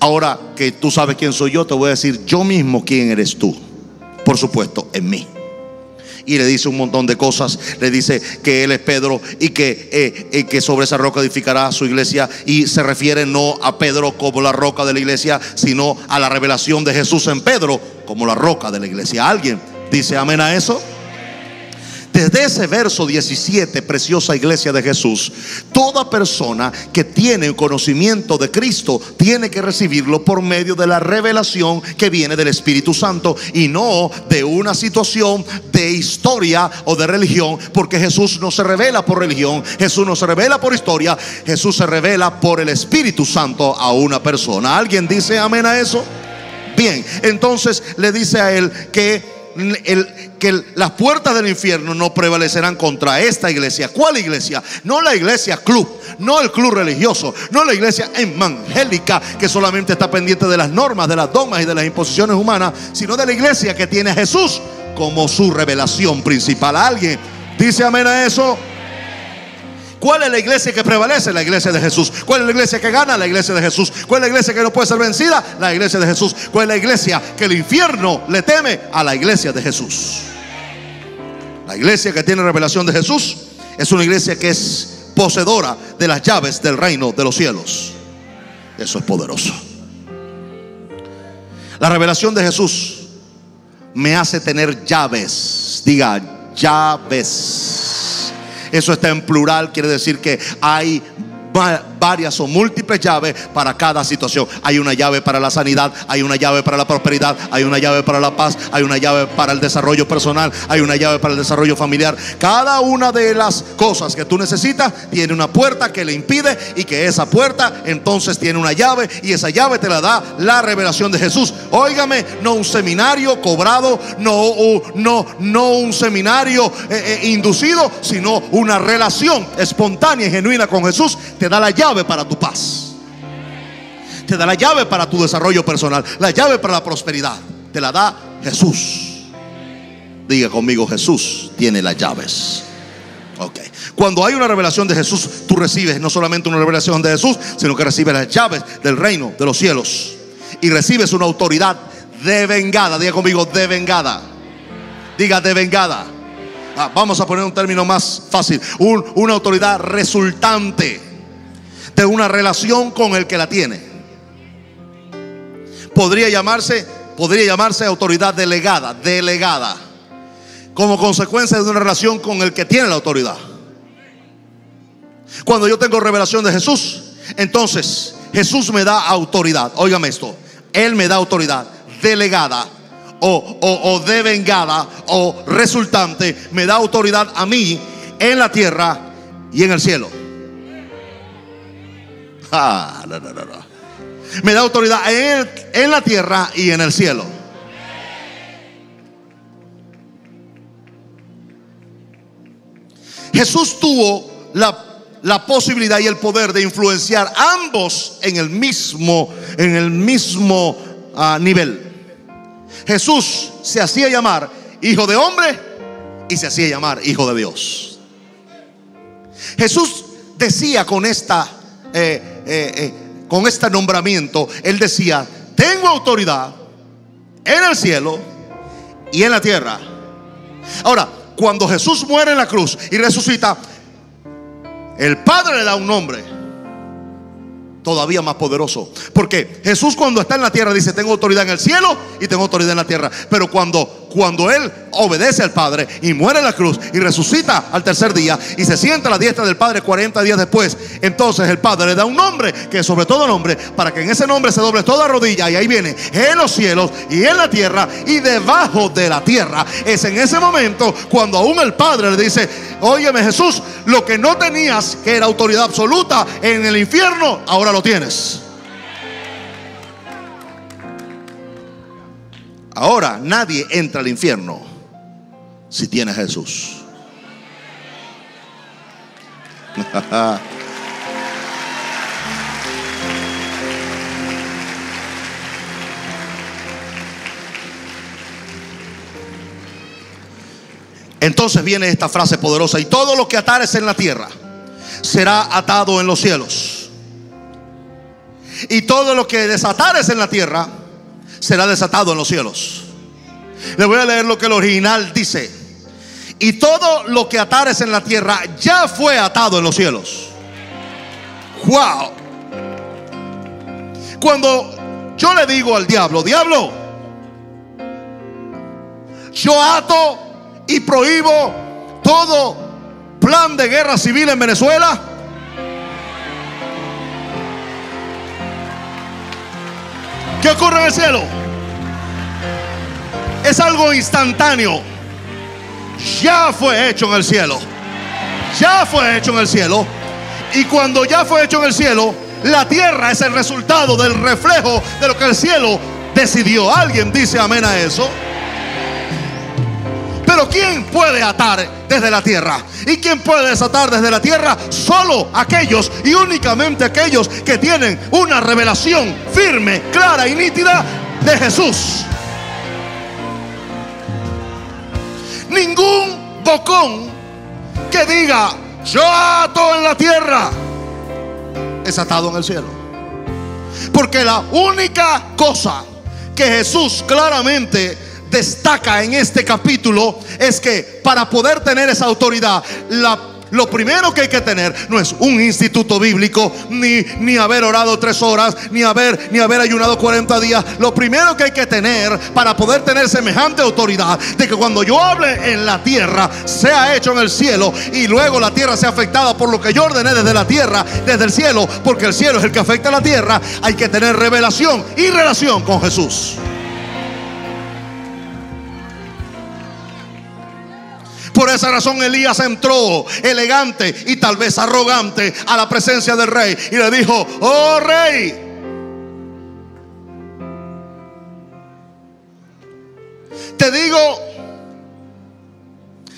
Ahora que tú sabes quién soy yo, te voy a decir yo mismo quién eres tú por supuesto, en mí. Y le dice un montón de cosas. Le dice que él es Pedro y que, eh, que sobre esa roca edificará su iglesia. Y se refiere no a Pedro como la roca de la iglesia, sino a la revelación de Jesús en Pedro como la roca de la iglesia. ¿Alguien dice amén a eso? Desde ese verso 17, preciosa iglesia de Jesús, toda persona que tiene conocimiento de Cristo tiene que recibirlo por medio de la revelación que viene del Espíritu Santo y no de una situación de historia o de religión, porque Jesús no se revela por religión, Jesús no se revela por historia, Jesús se revela por el Espíritu Santo a una persona. ¿Alguien dice amén a eso? Bien, entonces le dice a él que el, que las puertas del infierno no prevalecerán contra esta iglesia. ¿Cuál iglesia? No la iglesia club, no el club religioso, no la iglesia evangélica que solamente está pendiente de las normas, de las dogmas y de las imposiciones humanas, sino de la iglesia que tiene a Jesús como su revelación principal. ¿Alguien dice amén a eso? ¿Cuál es la iglesia que prevalece? La iglesia de Jesús. ¿Cuál es la iglesia que gana? La iglesia de Jesús. ¿Cuál es la iglesia que no puede ser vencida? La iglesia de Jesús. ¿Cuál es la iglesia que el infierno le teme? A la iglesia de Jesús. La iglesia que tiene revelación de Jesús es una iglesia que es poseedora de las llaves del reino de los cielos. Eso es poderoso. La revelación de Jesús me hace tener llaves. Diga, llaves. Eso está en plural, quiere decir que hay varias o múltiples llaves para cada situación. Hay una llave para la sanidad, hay una llave para la prosperidad, hay una llave para la paz, hay una llave para el desarrollo personal, hay una llave para el desarrollo familiar. Cada una de las cosas que tú necesitas tiene una puerta que le impide y que esa puerta entonces tiene una llave y esa llave te la da la revelación de Jesús. Óigame, no un seminario cobrado, no, no, no un seminario eh, eh, inducido, sino una relación espontánea y genuina con Jesús te da la llave para tu paz. Te da la llave para tu desarrollo personal. La llave para la prosperidad. Te la da Jesús. Diga conmigo, Jesús tiene las llaves. Ok. Cuando hay una revelación de Jesús, tú recibes no solamente una revelación de Jesús, sino que recibes las llaves del reino de los cielos. Y recibes una autoridad de vengada. Diga conmigo, de vengada. Diga de vengada. Ah, vamos a poner un término más fácil. una autoridad resultante de una relación con el que la tiene. Podría llamarse, podría llamarse autoridad delegada, delegada, como consecuencia de una relación con el que tiene la autoridad. Cuando yo tengo revelación de Jesús, entonces Jesús me da autoridad. Óigame esto, Él me da autoridad delegada o, o, o o resultante, me da autoridad a mí en la tierra y en el cielo. Ah, Me da autoridad en, en la tierra y en el cielo. Jesús tuvo la, la, posibilidad y el poder de influenciar ambos en el mismo, en el mismo uh, nivel. Jesús se hacía llamar hijo de hombre y se hacía llamar hijo de Dios. Jesús decía con esta eh, eh, eh, con este nombramiento, él decía, tengo autoridad en el cielo y en la tierra. Ahora, cuando Jesús muere en la cruz y resucita, el Padre le da un nombre todavía más poderoso. Porque Jesús cuando está en la tierra dice, tengo autoridad en el cielo y tengo autoridad en la tierra. Pero cuando, cuando Él obedece al Padre y muere en la cruz y resucita al tercer día y se sienta a la diestra del Padre 40 días después, entonces el Padre le da un nombre que es sobre todo nombre para que en ese nombre se doble toda rodilla y ahí viene en los cielos y en la tierra y debajo de la tierra. Es en ese momento cuando aún el Padre le dice, óyeme Jesús, lo que no tenías que era autoridad absoluta en el infierno, ahora lo tienes. Ahora nadie entra al infierno si tiene Jesús. *laughs* Entonces viene esta frase poderosa, y todo lo que atares en la tierra será atado en los cielos. Y todo lo que desatares en la tierra será desatado en los cielos. Le voy a leer lo que el original dice. Y todo lo que atares en la tierra ya fue atado en los cielos. Wow. Cuando yo le digo al diablo, diablo, yo ato y prohíbo todo plan de guerra civil en Venezuela ¿Qué ocurre en el cielo? Es algo instantáneo. Ya fue hecho en el cielo. Ya fue hecho en el cielo. Y cuando ya fue hecho en el cielo, la tierra es el resultado del reflejo de lo que el cielo decidió. ¿Alguien dice amén a eso? Pero ¿quién puede atar desde la tierra? ¿Y quién puede desatar desde la tierra? Solo aquellos y únicamente aquellos que tienen una revelación firme, clara y nítida de Jesús. Ningún bocón que diga, yo ato en la tierra, es atado en el cielo. Porque la única cosa que Jesús claramente destaca en este capítulo es que para poder tener esa autoridad, Lo primero que hay que tener no es un instituto bíblico, ni, ni haber orado tres horas, ni haber, ni haber ayunado 40 días. Lo primero que hay que tener para poder tener semejante autoridad de que cuando yo hable en la tierra, sea hecho en el cielo y luego la tierra sea afectada por lo que yo ordené desde la tierra, desde el cielo, porque el cielo es el que afecta a la tierra, hay que tener revelación y relación con Jesús. Por esa razón Elías entró elegante y tal vez arrogante a la presencia del rey y le dijo, oh rey, te digo,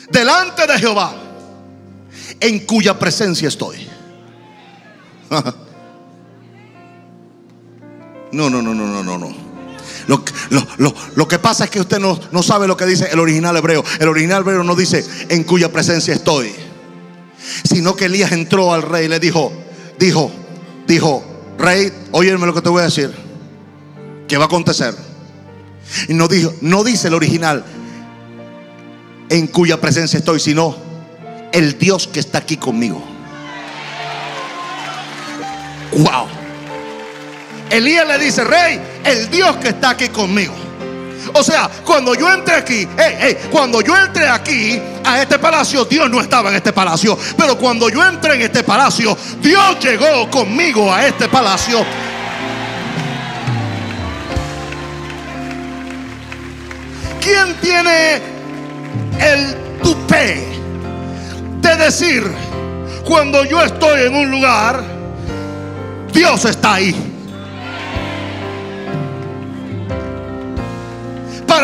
delante de Jehová, en cuya presencia estoy. *laughs* No, no, no, no, no, no, no. Lo, lo- lo- lo que pasa es que usted no, no sabe lo que dice el original hebreo. El original hebreo no dice en cuya presencia estoy. Sino que Elías entró al rey y le dijo, dijo, dijo, rey, óyeme lo que te voy a decir. ¿Qué va a acontecer? Y no dijo, no dice el original en cuya presencia estoy, sino el Dios que está aquí conmigo. Wow. Elías le dice, rey, el Dios que está aquí conmigo. O sea, cuando yo entré aquí, cuando yo entré aquí a este palacio, Dios no estaba en este palacio. Pero cuando yo entré en este palacio, Dios llegó conmigo a este palacio. ¿Quién tiene el tupé de decir, cuando yo estoy en un lugar, Dios está ahí?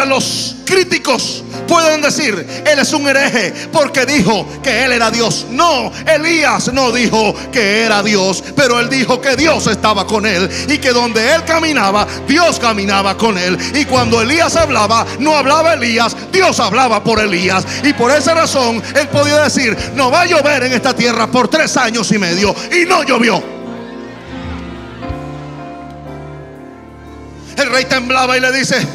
Los críticos pueden decir, él es un hereje porque dijo que él era Dios. No, Elías no dijo que era Dios, pero él dijo que Dios estaba con él y que donde él caminaba, Dios caminaba con él. Y cuando Elías hablaba, no hablaba Elías, Dios hablaba por Elías. Y por esa razón él podía decir, no va a llover en esta tierra por tres años y medio. Y no llovió. El rey temblaba y le dice,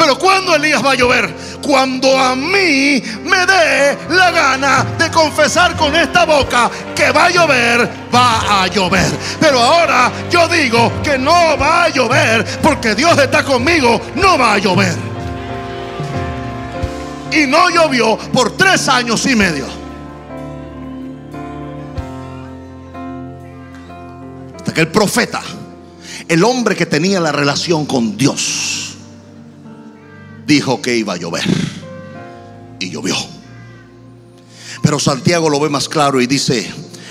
pero ¿cuándo Elías va a llover? Cuando a mí me dé la gana de confesar con esta boca que va a llover, va a llover. Pero ahora yo digo que no va a llover porque Dios está conmigo, no va a llover. Y no llovió por tres años y medio. Hasta que el profeta, el hombre que tenía la relación con Dios, dijo que iba a llover. Y llovió. Pero Santiago lo ve más claro y dice,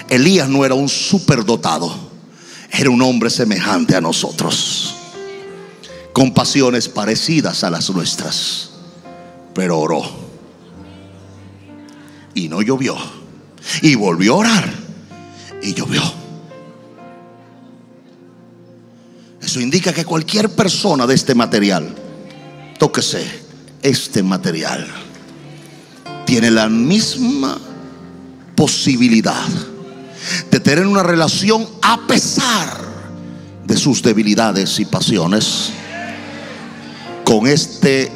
Elías no era un superdotado, era un hombre semejante a nosotros, con pasiones parecidas a las nuestras, pero oró. Y no llovió. Y volvió a orar. Y llovió. Eso indica que cualquier persona de este material, tóquese este material, tiene la misma posibilidad de tener una relación a pesar de sus debilidades y pasiones con este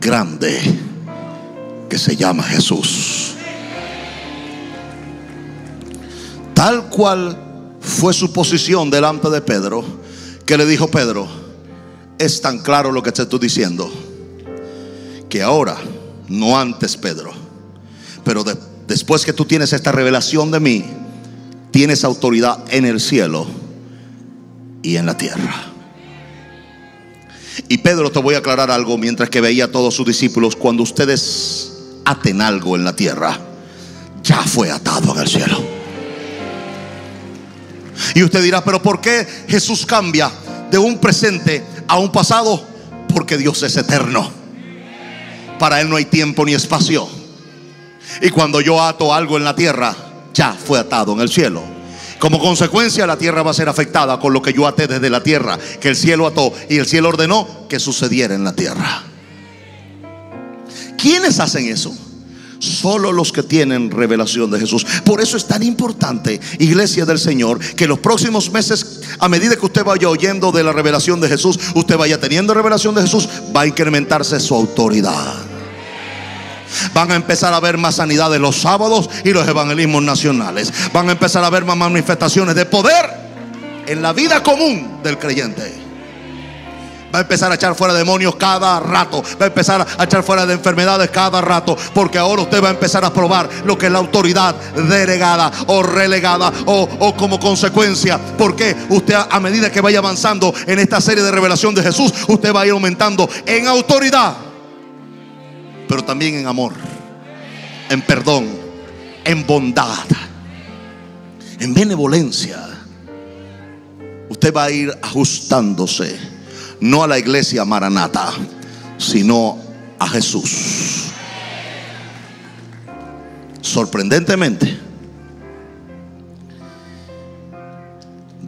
grande que se llama Jesús. Tal cual fue su posición delante de Pedro, que le dijo Pedro, es tan claro lo que te estoy diciendo, que ahora, no antes Pedro, pero de- después que tú tienes esta revelación de mí, tienes autoridad en el cielo y en la tierra. Y Pedro, te voy a aclarar algo mientras que veía a todos sus discípulos, cuando ustedes aten algo en la tierra, ya fue atado en el cielo. Y usted dirá, pero ¿por qué Jesús cambia de un presente a un pasado? Porque Dios es eterno. Para Él no hay tiempo ni espacio. Y cuando yo ato algo en la tierra, ya fue atado en el cielo. Como consecuencia, la tierra va a ser afectada con lo que yo até desde la tierra, que el cielo ató y el cielo ordenó que sucediera en la tierra. ¿Quiénes hacen eso? Solo los que tienen revelación de Jesús. Por eso es tan importante, iglesia del Señor, que los próximos meses, a medida que usted vaya oyendo de la revelación de Jesús, usted vaya teniendo revelación de Jesús, va a incrementarse su autoridad. Van a empezar a ver más sanidades los sábados y los evangelismos nacionales. Van a empezar a ver más manifestaciones de poder en la vida común del creyente. Va a empezar a echar fuera demonios cada rato. Va a empezar a echar fuera de enfermedades cada rato. Porque ahora usted va a empezar a probar lo que es la autoridad delegada o relegada o, o como consecuencia. Porque usted a medida que vaya avanzando en esta serie de revelación de Jesús, usted va a ir aumentando en autoridad. Pero también en amor. En perdón. En bondad. En benevolencia. Usted va a ir ajustándose no a la iglesia Maranata, sino a Jesús. Sorprendentemente,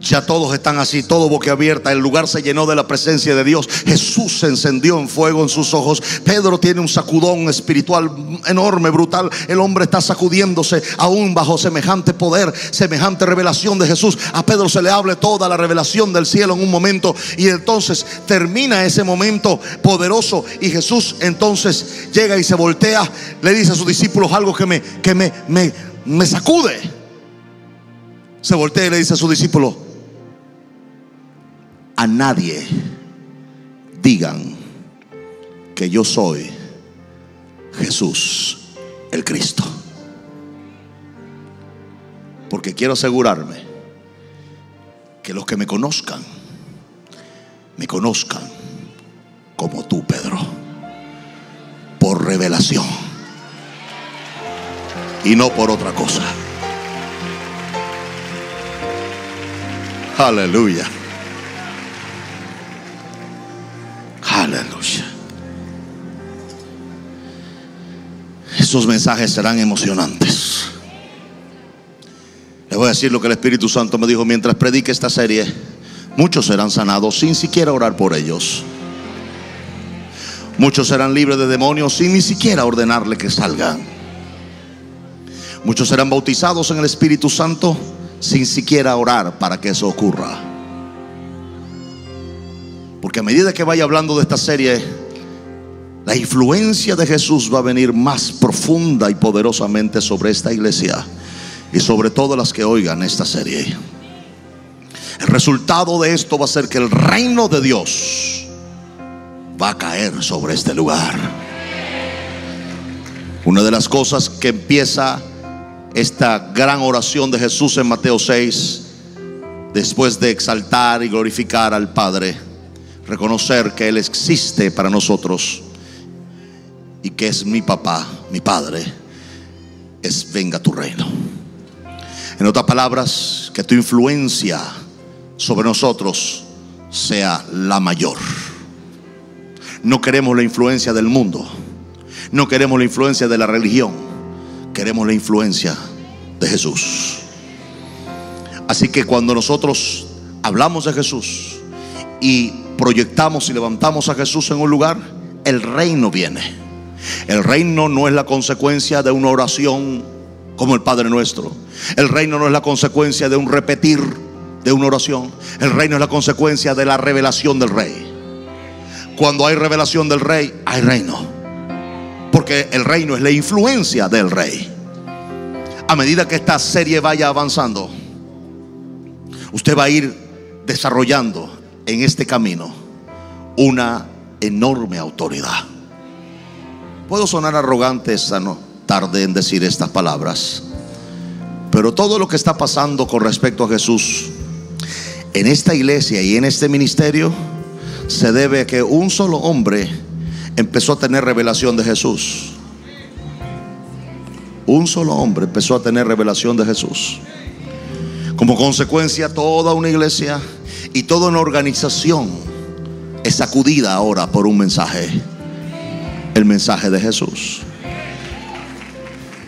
Ya todos están así, todo boquiabierta. El lugar se llenó de la presencia de Dios. Jesús se encendió en fuego en sus ojos. Pedro tiene un sacudón espiritual enorme, brutal. El hombre está sacudiéndose aún bajo semejante poder, semejante revelación de Jesús. A Pedro se le hable toda la revelación del cielo en un momento. Y entonces termina ese momento poderoso. Y Jesús entonces llega y se voltea. Le dice a sus discípulos algo que me, que me, me, me sacude. Se voltea y le dice a sus discípulos a nadie digan que yo soy Jesús el Cristo. Porque quiero asegurarme que los que me conozcan, me conozcan como tú, Pedro, por revelación y no por otra cosa. Aleluya. Esos mensajes serán emocionantes. Le voy a decir lo que el Espíritu Santo me dijo mientras predique esta serie. Muchos serán sanados sin siquiera orar por ellos. Muchos serán libres de demonios sin ni siquiera ordenarle que salgan. Muchos serán bautizados en el Espíritu Santo sin siquiera orar para que eso ocurra. Porque a medida que vaya hablando de esta serie, la influencia de Jesús va a venir más profunda y poderosamente sobre esta iglesia y sobre todas las que oigan esta serie. El resultado de esto va a ser que el reino de Dios va a caer sobre este lugar. Una de las cosas que empieza esta gran oración de Jesús en Mateo 6, después de exaltar y glorificar al Padre, reconocer que Él existe para nosotros y que es mi papá, mi Padre, es venga tu reino. En otras palabras, que tu influencia sobre nosotros sea la mayor. No queremos la influencia del mundo, no queremos la influencia de la religión queremos la influencia de Jesús. Así que cuando nosotros hablamos de Jesús y proyectamos y levantamos a Jesús en un lugar, el reino viene. El reino no es la consecuencia de una oración como el Padre nuestro. El reino no es la consecuencia de un repetir de una oración. El reino es la consecuencia de la revelación del rey. Cuando hay revelación del rey, hay reino. Porque el reino es la influencia del rey. A medida que esta serie vaya avanzando, usted va a ir desarrollando en este camino una enorme autoridad. Puedo sonar arrogante esta tarde en decir estas palabras, pero todo lo que está pasando con respecto a Jesús en esta iglesia y en este ministerio se debe a que un solo hombre empezó a tener revelación de Jesús. Un solo hombre empezó a tener revelación de Jesús. Como consecuencia, toda una iglesia y toda una organización es sacudida ahora por un mensaje. El mensaje de Jesús.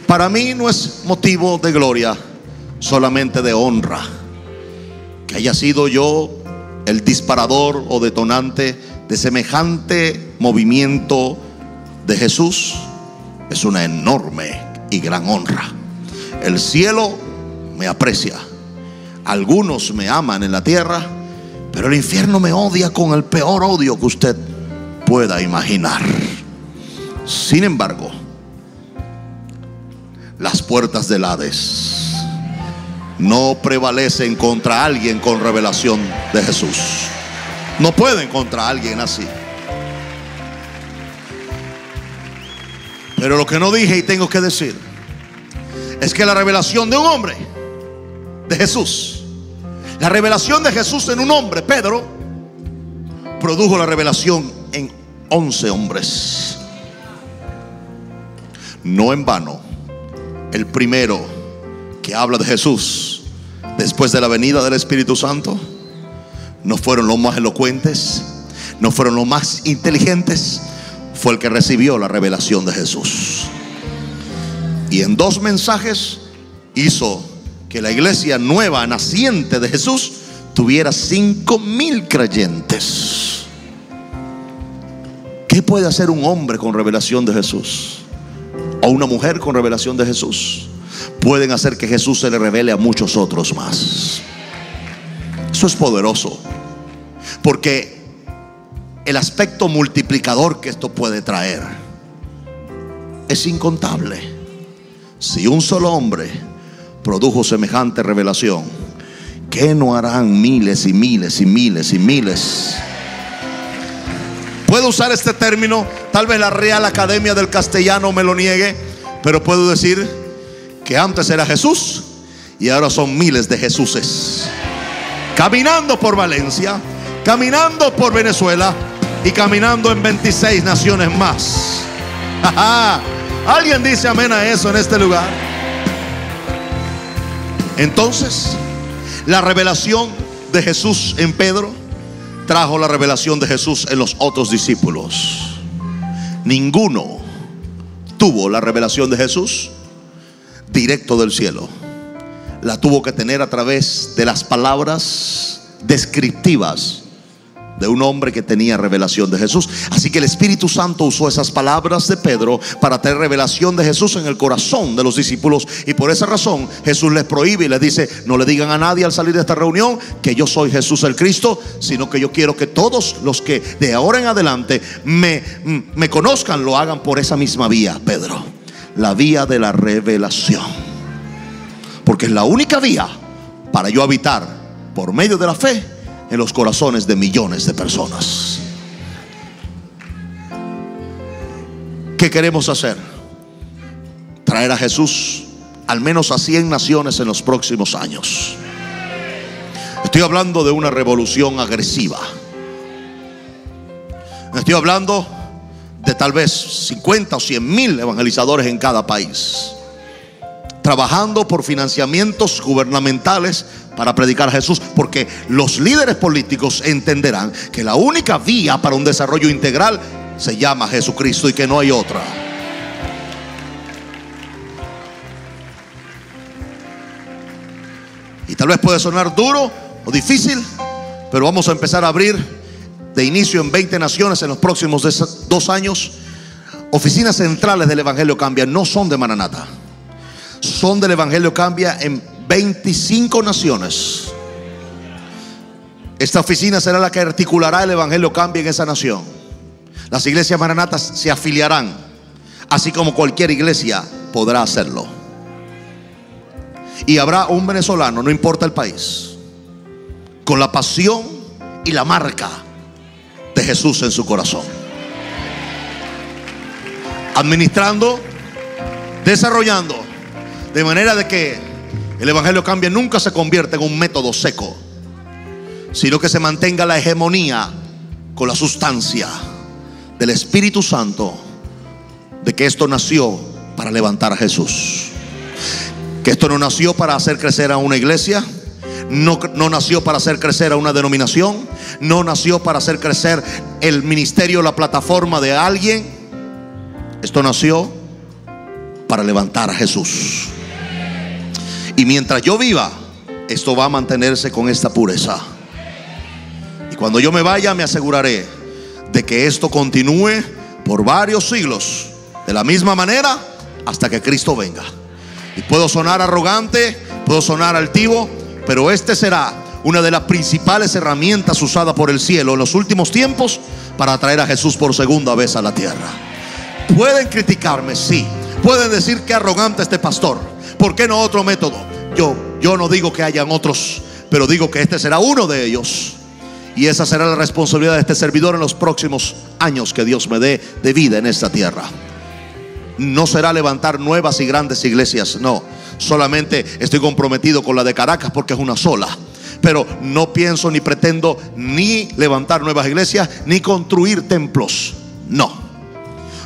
Para mí no es motivo de gloria, solamente de honra. Que haya sido yo el disparador o detonante de semejante movimiento de Jesús es una enorme y gran honra. El cielo me aprecia. Algunos me aman en la tierra, pero el infierno me odia con el peor odio que usted pueda imaginar. Sin embargo, puertas del Hades no prevalecen contra alguien con revelación de Jesús. No pueden contra alguien así. Pero lo que no dije y tengo que decir es que la revelación de un hombre, de Jesús, la revelación de Jesús en un hombre, Pedro, produjo la revelación en once hombres. No en vano, el primero que habla de Jesús después de la venida del Espíritu Santo no fueron los más elocuentes, no fueron los más inteligentes, fue el que recibió la revelación de Jesús. Y en dos mensajes hizo que la iglesia nueva, naciente de Jesús, tuviera cinco mil creyentes. ¿Qué puede hacer un hombre con revelación de Jesús? O una mujer con revelación de Jesús. Pueden hacer que Jesús se le revele a muchos otros más. Eso es poderoso. Porque el aspecto multiplicador que esto puede traer es incontable. Si un solo hombre produjo semejante revelación, ¿qué no harán miles y miles y miles y miles? Puedo usar este término, tal vez la Real Academia del Castellano me lo niegue, pero puedo decir que antes era Jesús y ahora son miles de Jesuses. Caminando por Valencia, caminando por Venezuela, y caminando en 26 naciones más. *laughs* ¿Alguien dice amén a eso en este lugar? Entonces, la revelación de Jesús en Pedro trajo la revelación de Jesús en los otros discípulos. Ninguno tuvo la revelación de Jesús directo del cielo. La tuvo que tener a través de las palabras descriptivas de un hombre que tenía revelación de Jesús. Así que el Espíritu Santo usó esas palabras de Pedro para tener revelación de Jesús en el corazón de los discípulos. Y por esa razón Jesús les prohíbe y les dice, no le digan a nadie al salir de esta reunión que yo soy Jesús el Cristo, sino que yo quiero que todos los que de ahora en adelante me, me conozcan lo hagan por esa misma vía, Pedro. La vía de la revelación. Porque es la única vía para yo habitar por medio de la fe en los corazones de millones de personas. ¿Qué queremos hacer? Traer a Jesús al menos a 100 naciones en los próximos años. Estoy hablando de una revolución agresiva. Estoy hablando de tal vez 50 o 100 mil evangelizadores en cada país. Trabajando por financiamientos gubernamentales para predicar a Jesús, porque los líderes políticos entenderán que la única vía para un desarrollo integral se llama Jesucristo y que no hay otra. Y tal vez puede sonar duro o difícil, pero vamos a empezar a abrir de inicio en 20 naciones en los próximos dos años. Oficinas centrales del Evangelio Cambia no son de Maranata, son del Evangelio Cambia en 25 naciones. Esta oficina será la que articulará el Evangelio Cambia en esa nación. Las iglesias maranatas se afiliarán, así como cualquier iglesia podrá hacerlo. Y habrá un venezolano, no importa el país, con la pasión y la marca de Jesús en su corazón. Administrando, desarrollando, de manera de que el Evangelio cambia, nunca se convierte en un método seco, sino que se mantenga la hegemonía con la sustancia del Espíritu Santo de que esto nació para levantar a Jesús. Que esto no nació para hacer crecer a una iglesia, no, no, nació para hacer crecer a una denominación, no nació para hacer crecer el ministerio, la plataforma de alguien. Esto nació para levantar a Jesús. Y mientras yo viva, esto va a mantenerse con esta pureza. Y cuando yo me vaya, me aseguraré de que esto continúe por varios siglos, de la misma manera, hasta que Cristo venga. Y puedo sonar arrogante, puedo sonar altivo, pero este será una de las principales herramientas usadas por el cielo en los últimos tiempos para traer a Jesús por segunda vez a la tierra. Pueden criticarme, sí. Pueden decir que arrogante este pastor. ¿Por qué no otro método? Yo, yo no digo que hayan otros, pero digo que este será uno de ellos. Y esa será la responsabilidad de este servidor en los próximos años que Dios me dé de vida en esta tierra. No será levantar nuevas y grandes iglesias, no. Solamente estoy comprometido con la de Caracas porque es una sola. Pero no pienso ni pretendo ni levantar nuevas iglesias ni construir templos. No.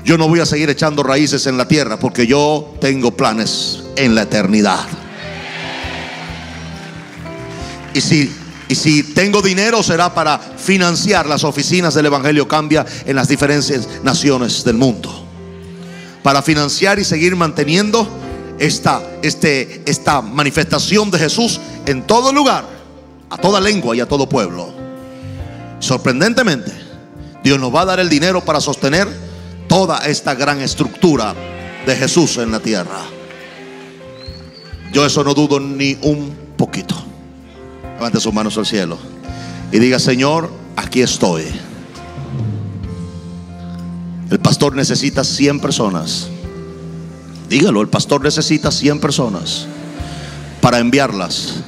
Yo no voy a seguir echando raíces en la tierra porque yo tengo planes en la eternidad. Y si, y si tengo dinero será para financiar las oficinas del Evangelio Cambia en las diferentes naciones del mundo. Para financiar y seguir manteniendo esta, este, esta manifestación de Jesús en todo lugar, a toda lengua y a todo pueblo. Sorprendentemente, Dios nos va a dar el dinero para sostener toda esta gran estructura de Jesús en la tierra. Yo eso no dudo ni un poquito. Levante sus manos al cielo y diga, Señor, aquí estoy. El pastor necesita 100 personas. Dígalo, el pastor necesita 100 personas para enviarlas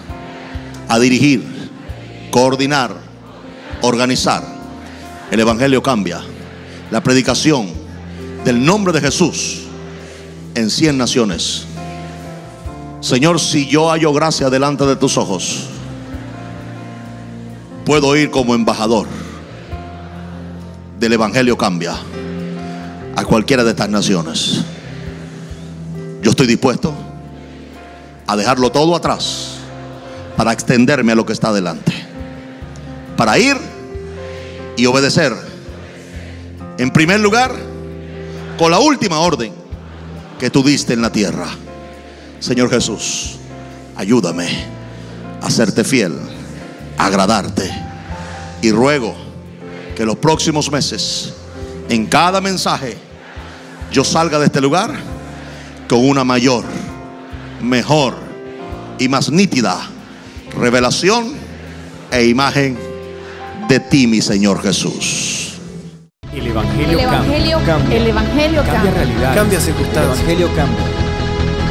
a dirigir, coordinar, organizar. El Evangelio cambia. La predicación del nombre de Jesús en 100 naciones. Señor, si yo hallo gracia delante de tus ojos, puedo ir como embajador del Evangelio cambia a cualquiera de estas naciones. Yo estoy dispuesto a dejarlo todo atrás para extenderme a lo que está adelante. Para ir y obedecer. En primer lugar, con la última orden que tú diste en la tierra. Señor Jesús, ayúdame a serte fiel, a agradarte. Y ruego que los próximos meses, en cada mensaje, yo salga de este lugar con una mayor, mejor y más nítida revelación e imagen de ti, mi Señor Jesús. El Evangelio, El Evangelio, cambia, cambia, el Evangelio cambia cambia. realidades. Cambia El circunstancias. Evangelio cambia.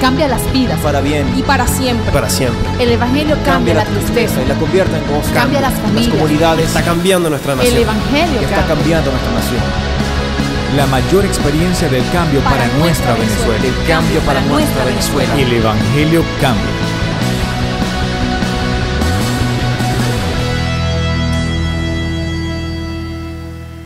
Cambia las vidas. Para bien. Y para siempre. Para siempre. El Evangelio cambia la tristeza. y la convierte en gozo. Cambia las familias. comunidades. Está cambiando nuestra El nación. Evangelio que está cambia. cambiando nuestra nación. La mayor experiencia del cambio para, Para nuestra. Venezuela. El cambio para nuestra Venezuela. El Evangelio cambia.